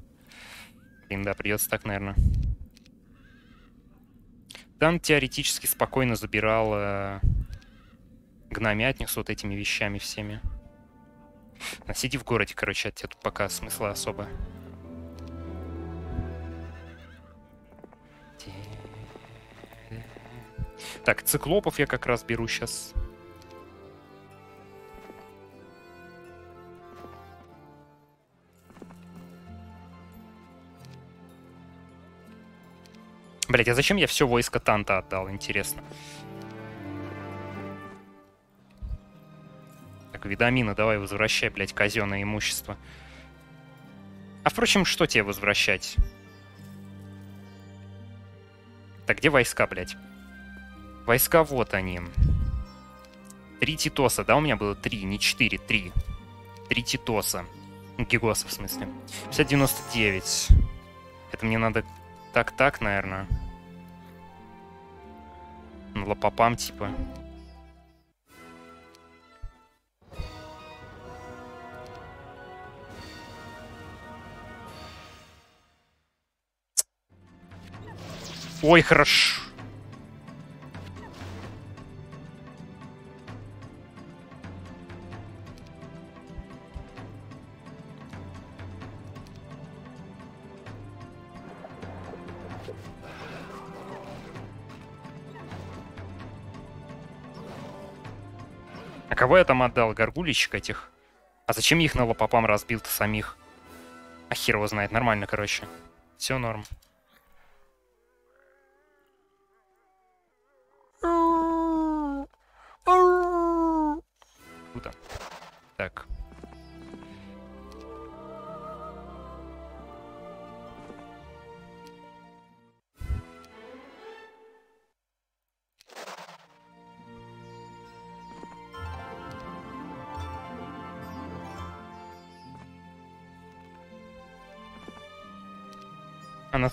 Блин, да, придется так, наверное. Дан теоретически спокойно забирал э, гномятню с вот этими вещами всеми. Сиди в городе, короче, от тебя тут пока смысла особо. Так, циклопов я как раз беру сейчас. Блять, а зачем я все войско Танта отдал, интересно? Так, видамина, давай возвращай, блядь, казенное имущество. А впрочем, что тебе возвращать? Так, где войска, блядь? Войска вот они. Три Титоса, да, у меня было три, не четыре, три. Три Титоса. Гигоса, в смысле. 50-99. Это мне надо так-так, наверное. Лопопам, типа. Ой, хорошо. А кого я там отдал? Горгуличек этих? А зачем их на лопопам разбил-то самих? А хер его знает. Нормально, короче. Все норм.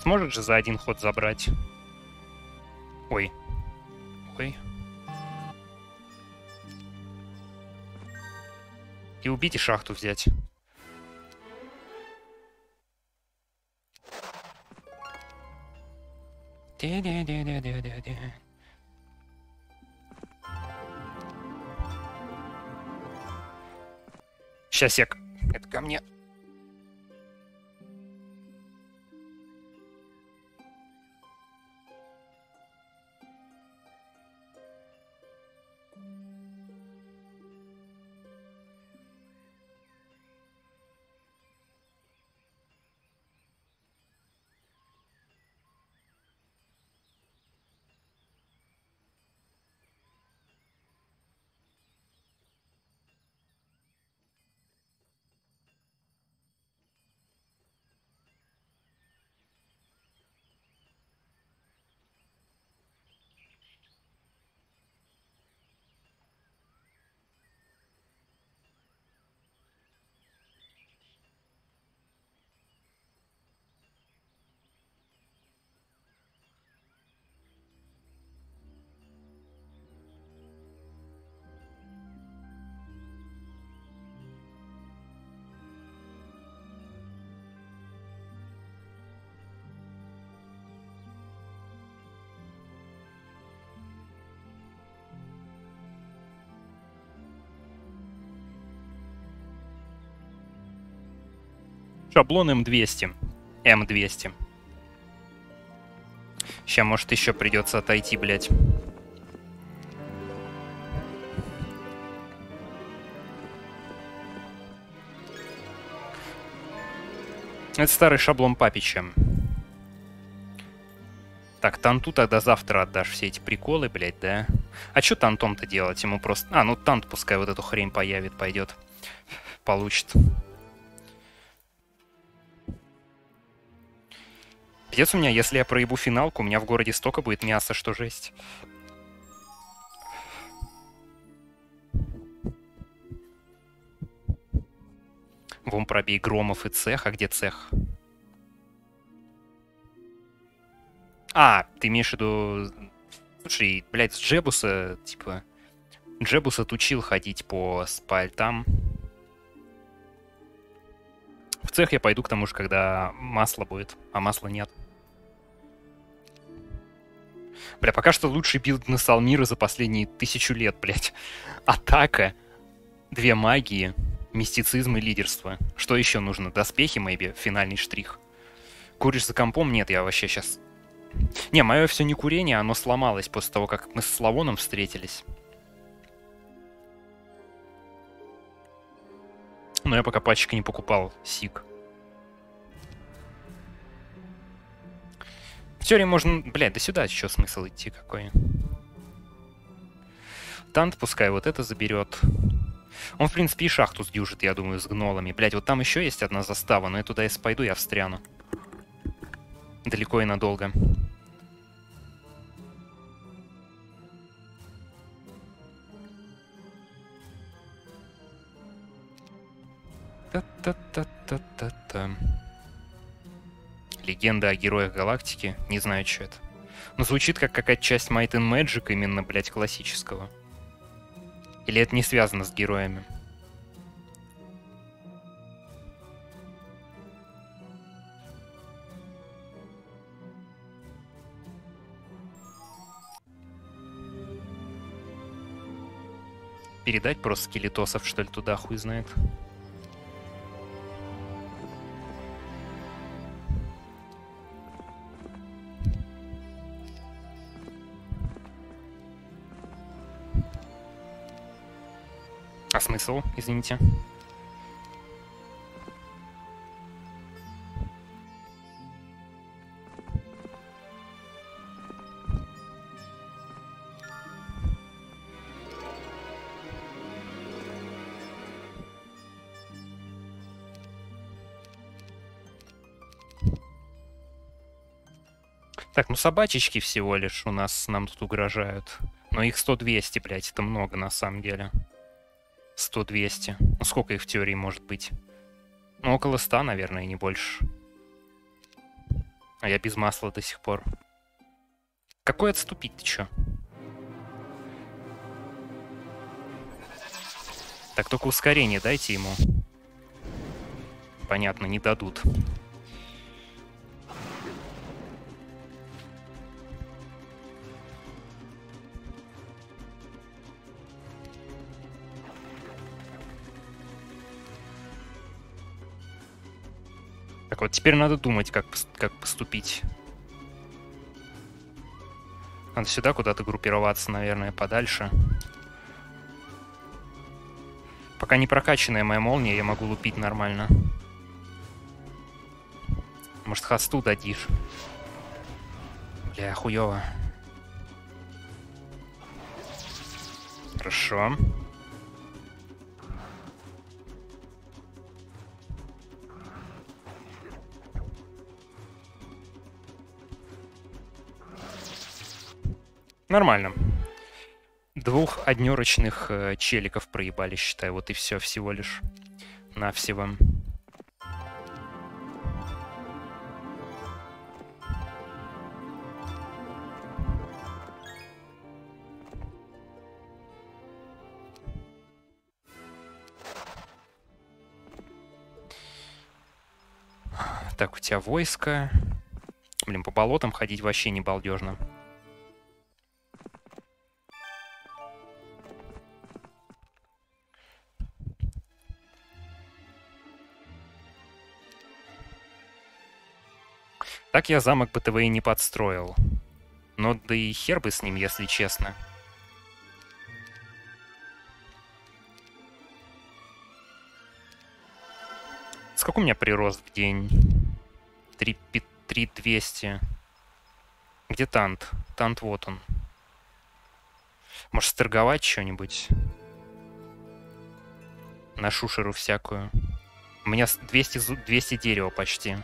Сможет же за один ход забрать? Ой. Ой. И убить, и шахту взять. Сейчас я... Это ко мне. Шаблон М200. М200. Сейчас, может, еще придется отойти, блядь. Это старый шаблон Папича. Так, Танту тогда завтра отдашь все эти приколы, блядь, да? А что Тантом-то делать? Ему просто... А, ну Тант пускай вот эту хрень появит, пойдет. Получит. Пиздец у меня, если я проебу финалку, у меня в городе столько будет мяса, что жесть. Вон пробей Громов и цех. А где цех? А, ты имеешь в виду... Слушай, блядь, с Джебуса, типа... Джебус отучил ходить по спальтам. В цех я пойду к тому же, когда масло будет, а масла нет. Бля, пока что лучший build на Солмира за последние тысячу лет, блядь. Атака, две магии, мистицизм и лидерство. Что еще нужно? Доспехи, maybe, финальный штрих. Куришь за компом? Нет, я вообще сейчас... Не, мое все не курение, оно сломалось после того, как мы с Славоном встретились. Но я пока пачки не покупал, сик. В теории можно... Блядь, да сюда еще смысл идти какой. Тант пускай вот это заберет. Он, в принципе, и шахту сдюжит, я думаю, с гнолами. Блядь, вот там еще есть одна застава, но я туда если пойду, я встряну. Далеко и надолго. Та-та-та-та-та-та. Легенда о героях галактики. Не знаю, что это. Но звучит как какая-то часть Might and Magic именно, блядь, классического. Или это не связано с героями? Передать просто скелетосов, что ли, туда, хуй знает. Смысл, извините? Так, ну собачечки всего лишь у нас нам тут угрожают. Но их 100-200, блядь, это много на самом деле. 100-200. Ну сколько их в теории может быть? Ну около 100, наверное, не больше. А я без масла до сих пор. Какой отступить ты чё? Так, только ускорение дайте ему. Понятно, не дадут. Вот, теперь надо думать, как, как поступить. Надо сюда куда-то группироваться, наверное, подальше. Пока не прокачанная моя молния, я могу лупить нормально. Может, хосту дадишь? Бля, хуёво. Хорошо. Нормально. Двух однерочных э, челиков проебали, считай. Вот и все всего лишь. Навсего. Так, у тебя войско. Блин, по болотам ходить вообще не балдежно. Так я замок БТВ и не подстроил. Но да и хер бы с ним, если честно. Сколько у меня прирост в день? 3200. Где тант? Тант вот он. Может, сторговать что-нибудь? На шушеру всякую. У меня 200, 200 дерева почти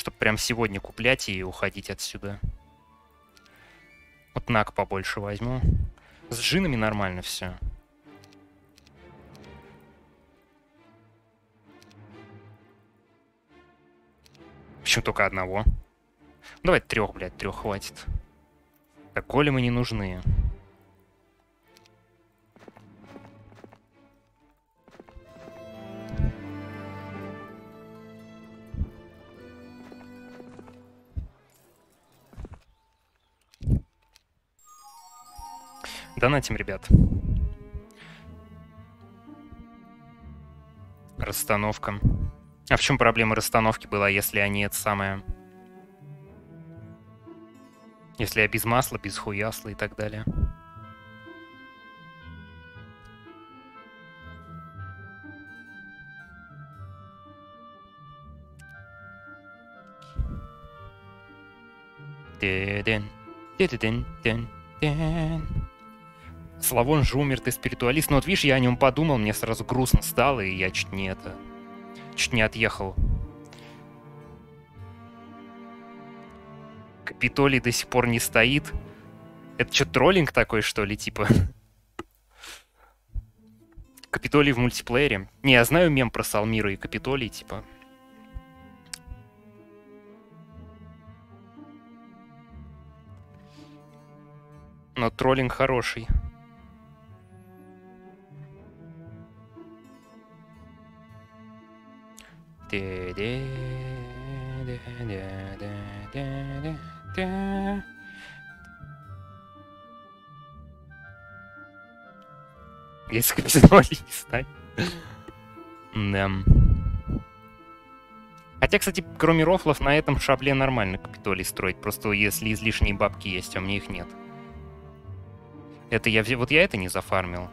чтобы прям сегодня куплять и уходить отсюда. Вот нак побольше возьму. С джинами нормально все. Почему только одного? Давай трех, блядь, трех хватит. Так, големы не нужны. Донатим, ребят. Расстановка. А в чем проблема расстановки была, если они это самое... Если я без масла, без хуясла и так далее. Славон же умер, ты спиритуалист. Но вот видишь, я о нем подумал, мне сразу грустно стало, и я чуть не это... Чуть не отъехал. Капитолий до сих пор не стоит. Это что, троллинг такой, что ли, типа? Капитолий в мультиплеере. Не, я знаю мем про Салмира и Капитолий, типа. Но троллинг хороший. Если капиталий не станет. Да. Хотя, кстати, кроме рофлов, на этом шабле нормально капитолий строить. Просто если излишние бабки есть, а мне их нет. Это я... Вот я это не зафармил.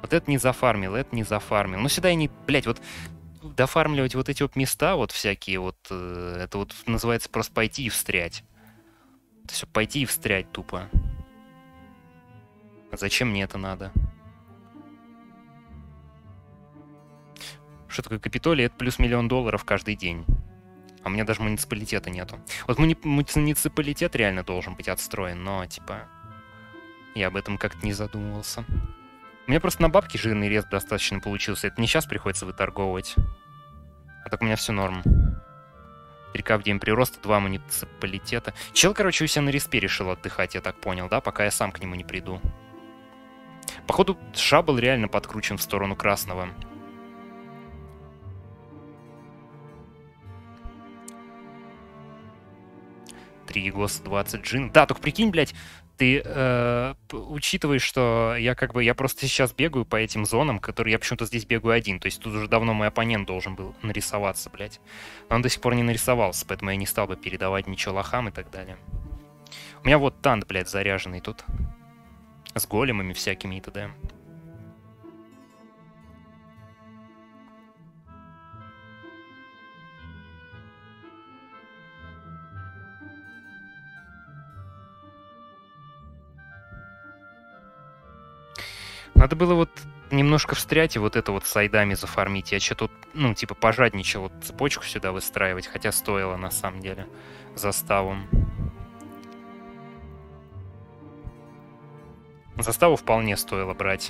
Вот это не зафармил, это не зафармил. Ну сюда я не... Блять, вот дофармливать вот эти вот места вот всякие, вот э, это вот называется просто пойти и встрять. Это все пойти и встрять тупо. Зачем мне это надо? Что такое Капитолий? Это плюс миллион долларов каждый день. А у меня даже муниципалитета нету. Вот муни муниципалитет реально должен быть отстроен, но типа я об этом как-то не задумывался. У меня просто на бабки жирный рез достаточно получился. Это не сейчас приходится выторговывать. А так у меня все норм. 3К в день прироста, два муниципалитета. Чел, короче, у себя на респе решил отдыхать, я так понял, да? Пока я сам к нему не приду. Походу, шабл реально подкручен в сторону красного. Три ГОС 20 джин. Да, только прикинь, блядь, ты э, учитываешь, что я как бы я просто сейчас бегаю по этим зонам, которые я почему-то здесь бегаю один. То есть тут уже давно мой оппонент должен был нарисоваться, блядь. Но он до сих пор не нарисовался, поэтому я не стал бы передавать ничего лохам и так далее. У меня вот танк, блядь, заряженный тут. С големами всякими и т.д. Надо было вот немножко встрять и вот это вот сайдами зафармить. Я что-то, ну, типа, пожадничал вот цепочку сюда выстраивать, хотя стоило на самом деле заставом. Заставу вполне стоило брать.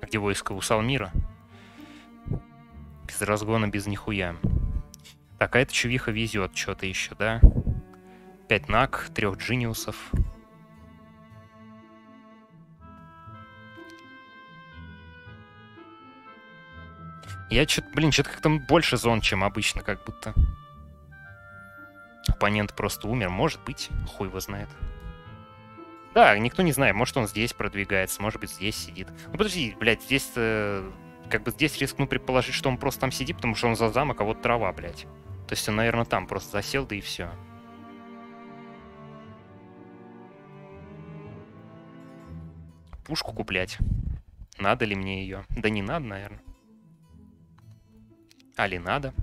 А где войско у Салмира? Без разгона, без нихуя. Так, а эта чувиха везет что-то еще, да? Пять наг, трех джиниусов. Я что-то, блин, что-то как-то больше зон, чем обычно, как будто. Оппонент просто умер, может быть, хуй его знает. Да, никто не знает, может он здесь продвигается, может быть здесь сидит. Ну подожди, блядь, здесь как бы здесь рискну предположить, что он просто там сидит, потому что он за замок, а вот трава, блядь. То есть он, наверное, там просто засел, да и все. Пушку куплять. Надо ли мне ее? Да не надо, наверное. А ли надо?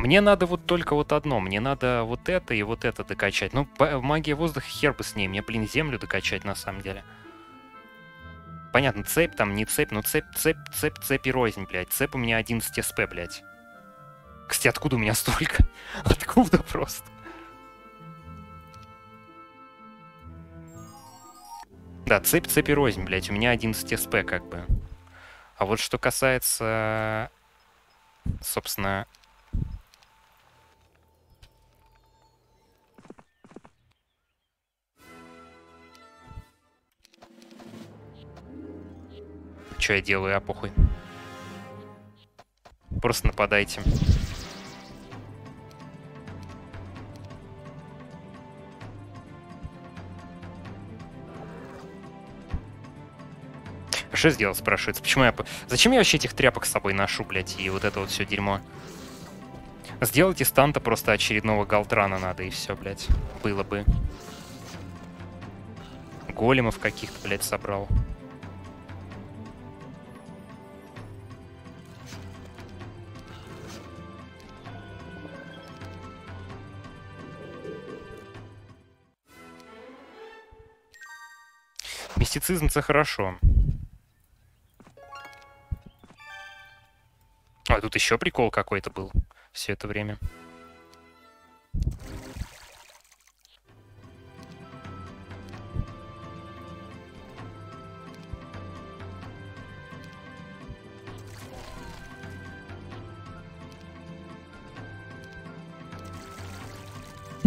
Мне надо вот только вот одно. Мне надо вот это и вот это докачать. Ну, магия воздуха хер бы с ней. Мне, блин, землю докачать на самом деле. Понятно, цепь там, не цепь, но цепь, цепь, цепь, цепь и рознь, блядь. Цепь у меня 11 СП, блядь. Кстати, откуда у меня столько? Откуда просто? Да, цепь, цепь и рознь, блядь. У меня 11 СП, как бы. А вот что касается собственно... Что я делаю, а похуй. Просто нападайте. что сделал, спрашивается? Почему я... Зачем я вообще этих тряпок с собой ношу, блядь, и вот это вот все дерьмо? Сделать из станта просто очередного Галтрана надо, и все, блядь. Было бы. Големов каких-то, блядь, собрал. Мистицизм это хорошо. А тут еще прикол какой-то был все это время.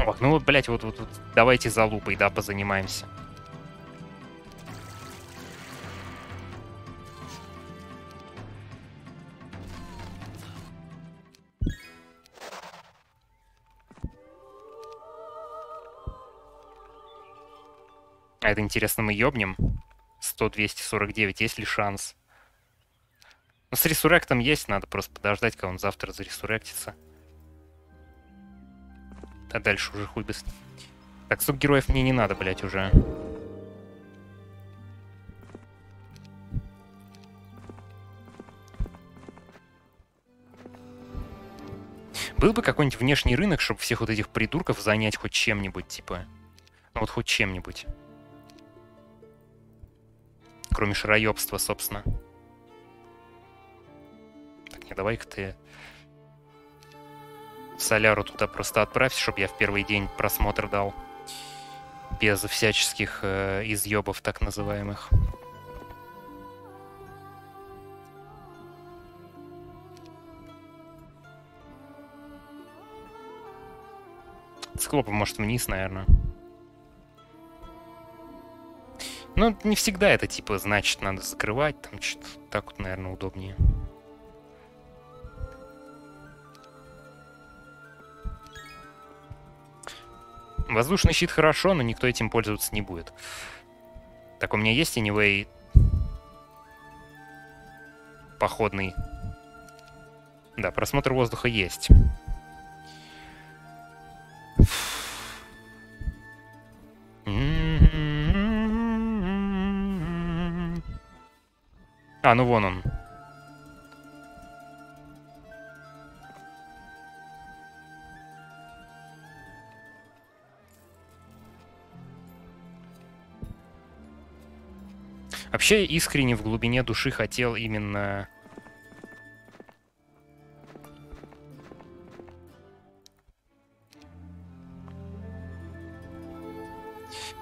Ох, ну вот, блядь, вот, вот, вот давайте за лупой, да, позанимаемся. А это интересно, мы ёбнем? 100-249, есть ли шанс? Ну, с ресуректом есть, надо просто подождать, когда он завтра заресуректится. А дальше уже хуй быстро. Так, субгероев мне не надо, блядь, уже. Был бы какой-нибудь внешний рынок, чтобы всех вот этих придурков занять хоть чем-нибудь, типа. Ну вот хоть чем-нибудь. Кроме шароебства, собственно. Так, не давай-ка ты Соляру туда просто отправь, чтобы я в первый день просмотр дал. Без всяческих э, изъебов так называемых. Циклопа может вниз, наверное. Ну, не всегда это, типа, значит, надо закрывать, там что-то так вот, наверное, удобнее. Воздушный щит хорошо, но никто этим пользоваться не будет. Так, у меня есть anyway походный. Да, просмотр воздуха есть. А, ну вон он. Вообще искренне в глубине души хотел именно...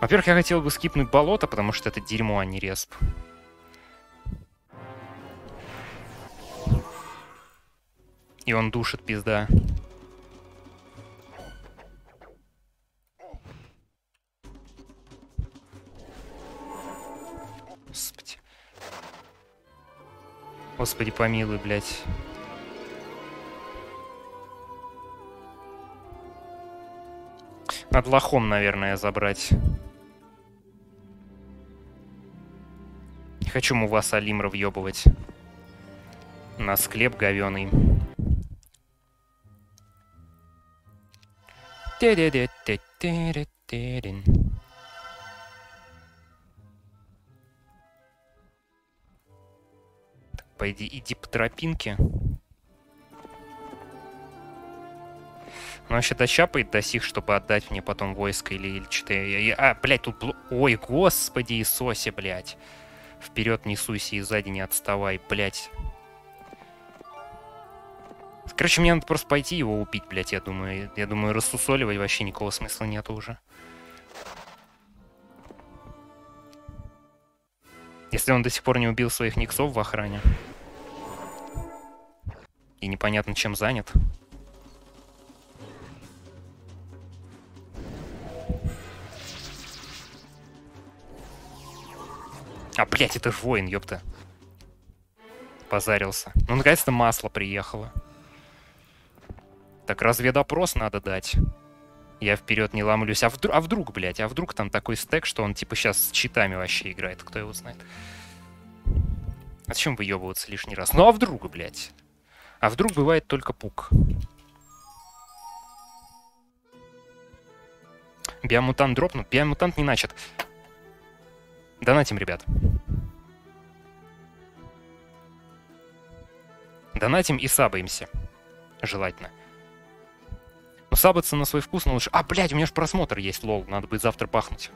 Во-первых, я хотел бы скипнуть болото, потому что это дерьмо, а не респ. И он душит, пизда. Господи. Господи, помилуй, блядь. Над лохом, наверное, забрать. Не хочу му вас Алимра въебывать. На склеп говёный. Пойди, иди по тропинке. Он вообще дощапает до сих, чтобы отдать мне потом войско или, или что-то. А, блядь, тут... Ой, господи Иисусе, блядь. Вперед несуйся и сзади не отставай, блядь. Короче, мне надо просто пойти его убить, блядь, я думаю. Я думаю, рассусоливать вообще никакого смысла нету уже. Если он до сих пор не убил своих никсов в охране. И непонятно, чем занят. А, блядь, это ж воин, ёпта. Позарился. Ну, наконец-то масло приехало. Так, разведопрос надо дать. Я вперед не ломлюсь. А, вдруг, а вдруг, блядь, а вдруг там такой стек, что он типа сейчас с читами вообще играет, кто его знает. А зачем выебываться лишний раз? Ну а вдруг, блядь? А вдруг бывает только пук? Биомутант дропнут? Биомутант не начат. Донатим, ребят. Донатим и сабаемся. Желательно. Ну, сабаться на свой вкус, но лучше... А, блядь, у меня же просмотр есть, лол. Надо будет завтра пахнуть.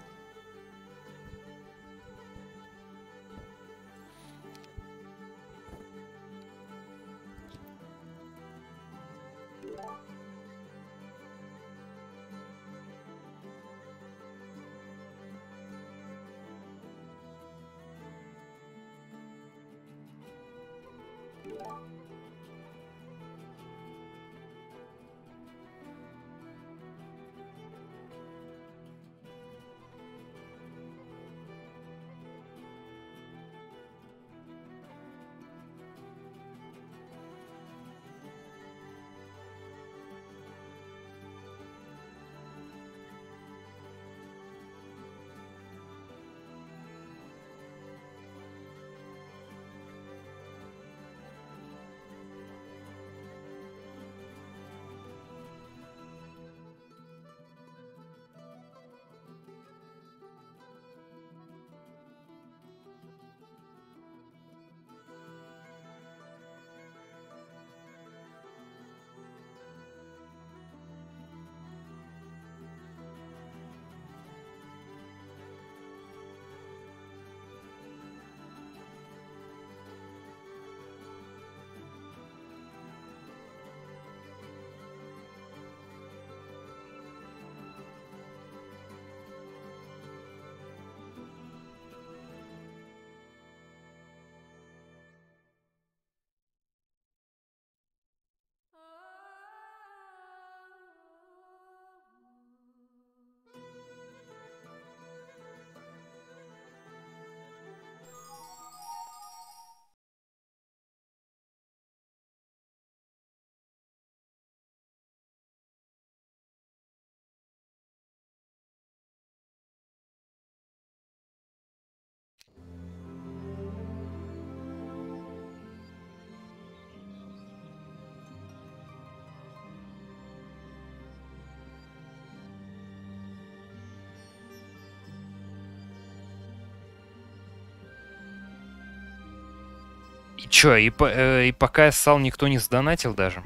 И чё, и, э, и пока я ссал, никто не сдонатил даже?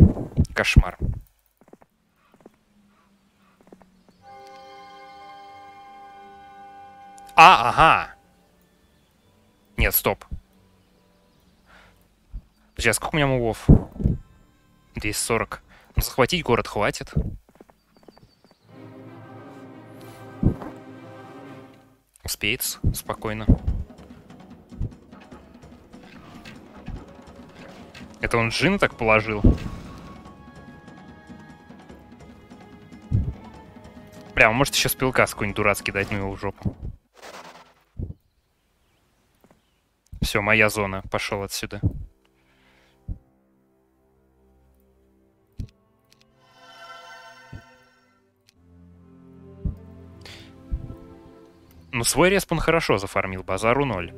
Кошмар. А, ага. Нет, стоп. А сколько у меня мувов? 240. Ну, захватить город хватит. Успеет спокойно. Это он джин так положил? Прям, может еще спилкас какой-нибудь дурацкий дать, ну его в жопу. Все, моя зона. Пошел отсюда. Ну, свой респон хорошо зафармил, базару ноль.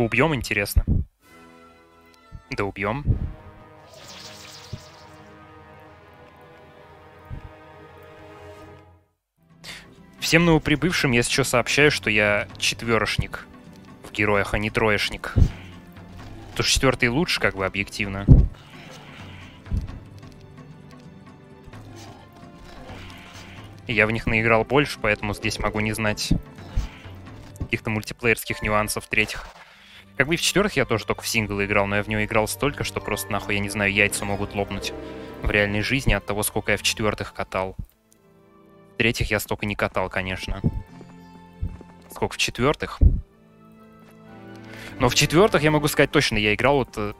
Ну-ка убьем, интересно. Да убьем. Всем новоприбывшим я сейчас сообщаю, что я четверошник в героях, а не троечник. Потому что четвертый лучше, как бы, объективно. Я в них наиграл больше, поэтому здесь могу не знать каких-то мультиплеерских нюансов третьих. Как бы и в четвертых я тоже только в синглы играл, но я в него играл столько, что просто нахуй, я не знаю, яйца могут лопнуть в реальной жизни от того, сколько я в четвертых катал. В третьих я столько не катал, конечно. Сколько в четвертых? Но в четвертых я могу сказать точно, я играл вот э,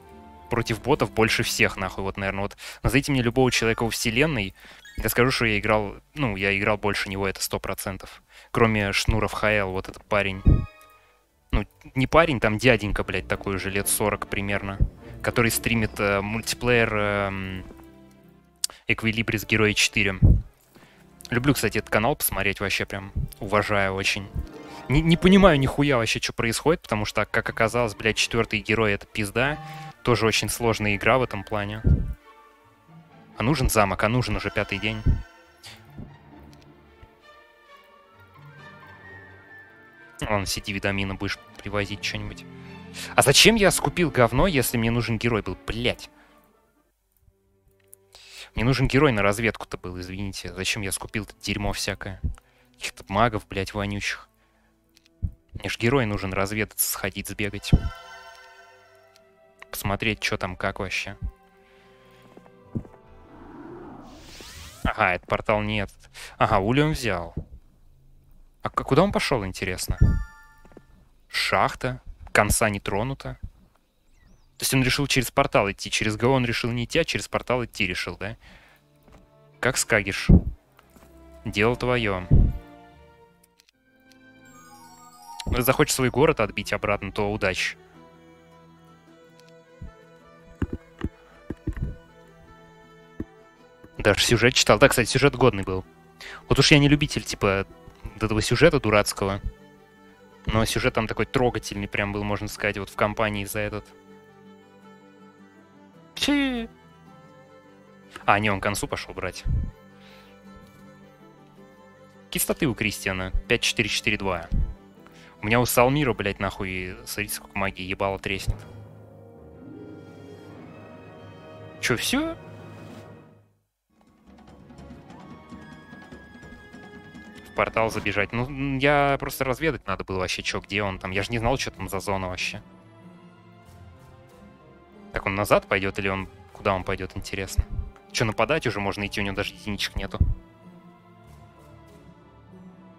против ботов больше всех, нахуй. Вот, наверное, вот назовите мне любого человека во вселенной, я скажу, что я играл, ну, я играл больше него, это сто процентов. Кроме Шнуров ХЛ, вот этот парень. Ну, не парень, там дяденька, блядь, такой же, лет 40 примерно. Который стримит э, мультиплеер э, Эквилибрис Герои 4. Люблю, кстати, этот канал посмотреть вообще прям. Уважаю очень. Не, не понимаю нихуя вообще, что происходит, потому что, как оказалось, блядь, четвертый герой — это пизда. Тоже очень сложная игра в этом плане. А нужен замок, а нужен уже пятый день. Ладно, сиди витамина будешь привозить что-нибудь. А зачем я скупил говно, если мне нужен герой был? Блять. Мне нужен герой на разведку-то был, извините. Зачем я скупил это дерьмо всякое? Каких-то магов, блять, вонючих. Мне ж герой нужен разведать, сходить, сбегать. Посмотреть, что там, как вообще. Ага, этот портал нет. Ага, Ули взял. А куда он пошел, интересно? Шахта. Конца не тронута. То есть он решил через портал идти. Через ГО он решил не идти, а через портал идти решил, да? Как скагиш. Дело твое. Ну, захочешь свой город отбить обратно, то удачи. Даже сюжет читал. Да, кстати, сюжет годный был. Вот уж я не любитель, типа, этого сюжета дурацкого. Но сюжет там такой трогательный прям был, можно сказать, вот в компании за этот. Чи. А, не, он к концу пошел брать. Кистоты у Кристиана. 5442. У меня у Салмира, блядь, нахуй, смотрите, сколько магии ебало треснет. Че, все? Портал забежать. Ну, я просто разведать надо было вообще, что, где он там. Я же не знал, что там за зона вообще. Так, он назад пойдет или он... Куда он пойдет, интересно? Че, нападать уже можно идти, у него даже единичек нету.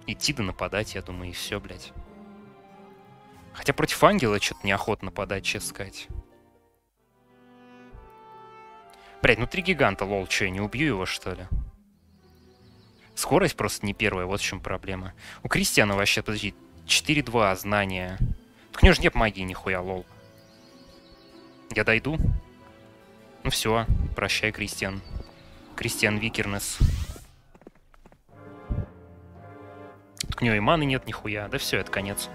Идти да нападать, я думаю, и все, блядь. Хотя против ангела что-то неохотно нападать, честно сказать. Блядь, ну три гиганта, лол, что, я не убью его, что ли? Скорость просто не первая, вот в чем проблема. У Кристиана вообще, подожди, 4-2 знания. Так у него же нет магии нихуя, лол. Я дойду? Ну все, прощай, Кристиан. Кристиан Викернес. Так у него и маны нет нихуя. Да все, это конец.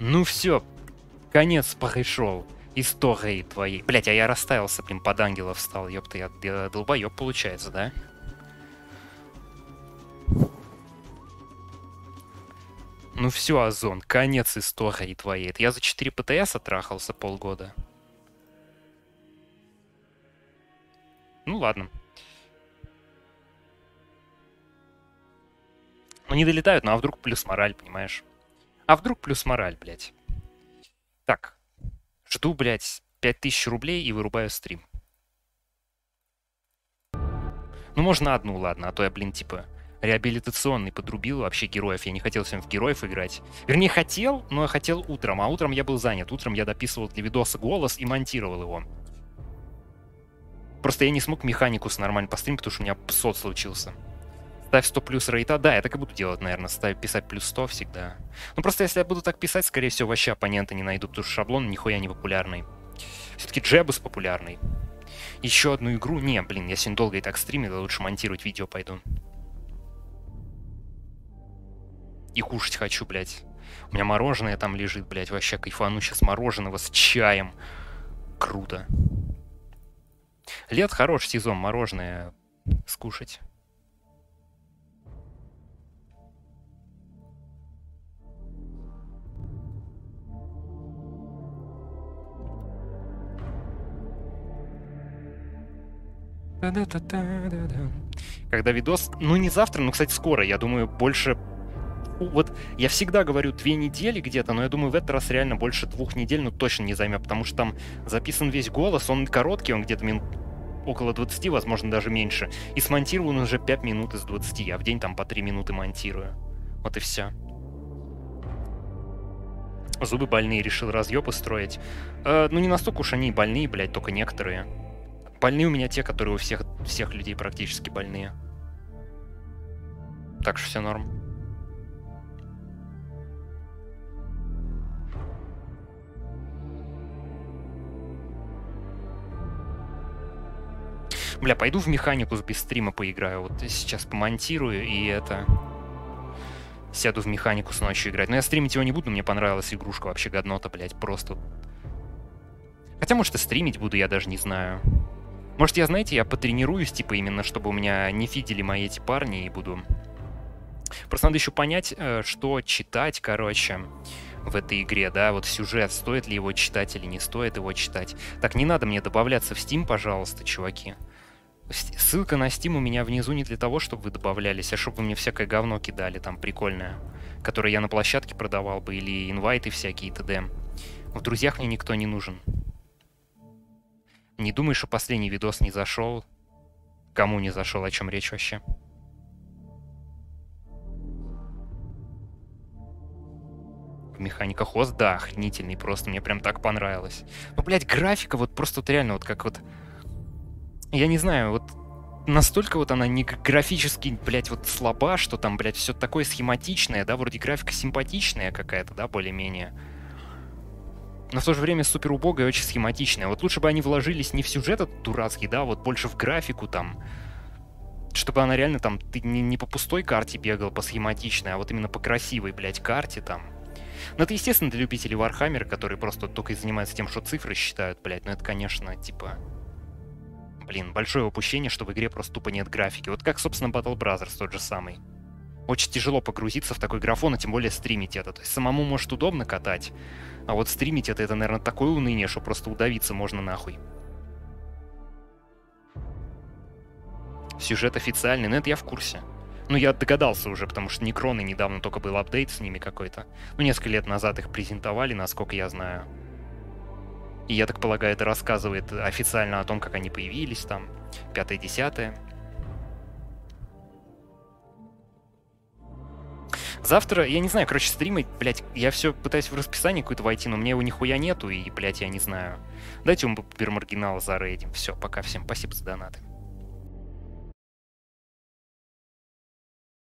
Ну все, конец пришел истории твоей. Блять, а я расставился, блин, под ангела встал. Ёпта, я, я долбоёб получается, да? Ну все, Озон, конец истории твоей. Я за 4 ПТС отрахался полгода. Ну ладно. Ну не долетают, ну а вдруг плюс мораль, понимаешь? А вдруг плюс мораль, блядь? Так, жду, блядь, 5000 рублей и вырубаю стрим. Ну, можно одну, ладно, а то я, блин, типа, реабилитационный подрубил вообще героев. Я не хотел сегодня в героев играть. Вернее, хотел, но я хотел утром, а утром я был занят. Утром я дописывал для видоса голос и монтировал его. Просто я не смог механикус нормально постримить, потому что у меня сот случился. Ставь 100 плюс рейта. Да, я так и буду делать, наверное. Ставь, писать плюс 100 всегда. Ну, просто если я буду так писать, скорее всего, вообще оппонента не найду, потому что шаблон нихуя не популярный. Все-таки Джебус популярный. Еще одну игру? Не, блин, я сегодня долго и так стримил, лучше монтировать видео пойду. И кушать хочу, блядь. У меня мороженое там лежит, блядь, вообще кайфану сейчас мороженого с чаем. Круто. Лет хороший сезон, мороженое скушать. Когда видос... Ну, не завтра, но, кстати, скоро. Я думаю, больше... Вот я всегда говорю две недели где-то, но я думаю, в этот раз реально больше двух недель, ну, точно не займет, потому что там записан весь голос, он короткий, он где-то минут около 20, возможно, даже меньше. И смонтирован уже 5 минут из 20. Я в день там по 3 минуты монтирую. Вот и все. Зубы больные, решил разъебы строить. Э, ну, не настолько уж они больные, блядь, только некоторые. Больные у меня те, которые у всех, всех людей практически больные. Так что все норм. Бля, пойду в механику без стрима поиграю. Вот сейчас помонтирую и это... Сяду в механику с ночью играть. Но я стримить его не буду, мне понравилась игрушка вообще годнота, блядь, просто... Хотя, может, и стримить буду, я даже не знаю. Может, я, знаете, я потренируюсь, типа, именно, чтобы у меня не фидели мои эти парни, и буду... Просто надо еще понять, э, что читать, короче, в этой игре, да, вот сюжет, стоит ли его читать или не стоит его читать. Так, не надо мне добавляться в Steam, пожалуйста, чуваки. Ссылка на Steam у меня внизу не для того, чтобы вы добавлялись, а чтобы вы мне всякое говно кидали там прикольное, которое я на площадке продавал бы, или инвайты всякие т.д. В друзьях мне никто не нужен. Не думай, что последний видос не зашел. Кому не зашел, о чем речь вообще? Механика хост, да, охренительный, просто мне прям так понравилось. Ну, блядь, графика вот просто вот реально вот как вот я не знаю, вот настолько вот она не графически, блядь, вот слаба, что там, блядь, все такое схематичное, да, вроде графика симпатичная какая-то, да, более-менее. Но в то же время супер убогая и очень схематичная. Вот лучше бы они вложились не в сюжет этот дурацкий, да, вот больше в графику там. Чтобы она реально там, ты не, не по пустой карте бегал, по схематичной, а вот именно по красивой, блядь, карте там. Ну, это, естественно, для любителей Warhammer, которые просто только и занимаются тем, что цифры считают, блядь. Но это, конечно, типа блин, большое упущение, что в игре просто тупо нет графики. Вот как, собственно, Battle Brothers тот же самый. Очень тяжело погрузиться в такой графон, а тем более стримить это. То есть самому, может, удобно катать, а вот стримить это, это, наверное, такое уныние, что просто удавиться можно нахуй. Сюжет официальный, но это я в курсе. Ну, я догадался уже, потому что Некроны недавно только был апдейт с ними какой-то. Ну, несколько лет назад их презентовали, насколько я знаю. И я так полагаю, это рассказывает официально о том, как они появились там, пятое-десятое. Завтра, я не знаю, короче, стримы, блядь, я все пытаюсь в расписание какое-то войти, но мне его нихуя нету, и, блядь, я не знаю. Дайте ему маргинал за рейдинг. Все, пока всем спасибо за донаты.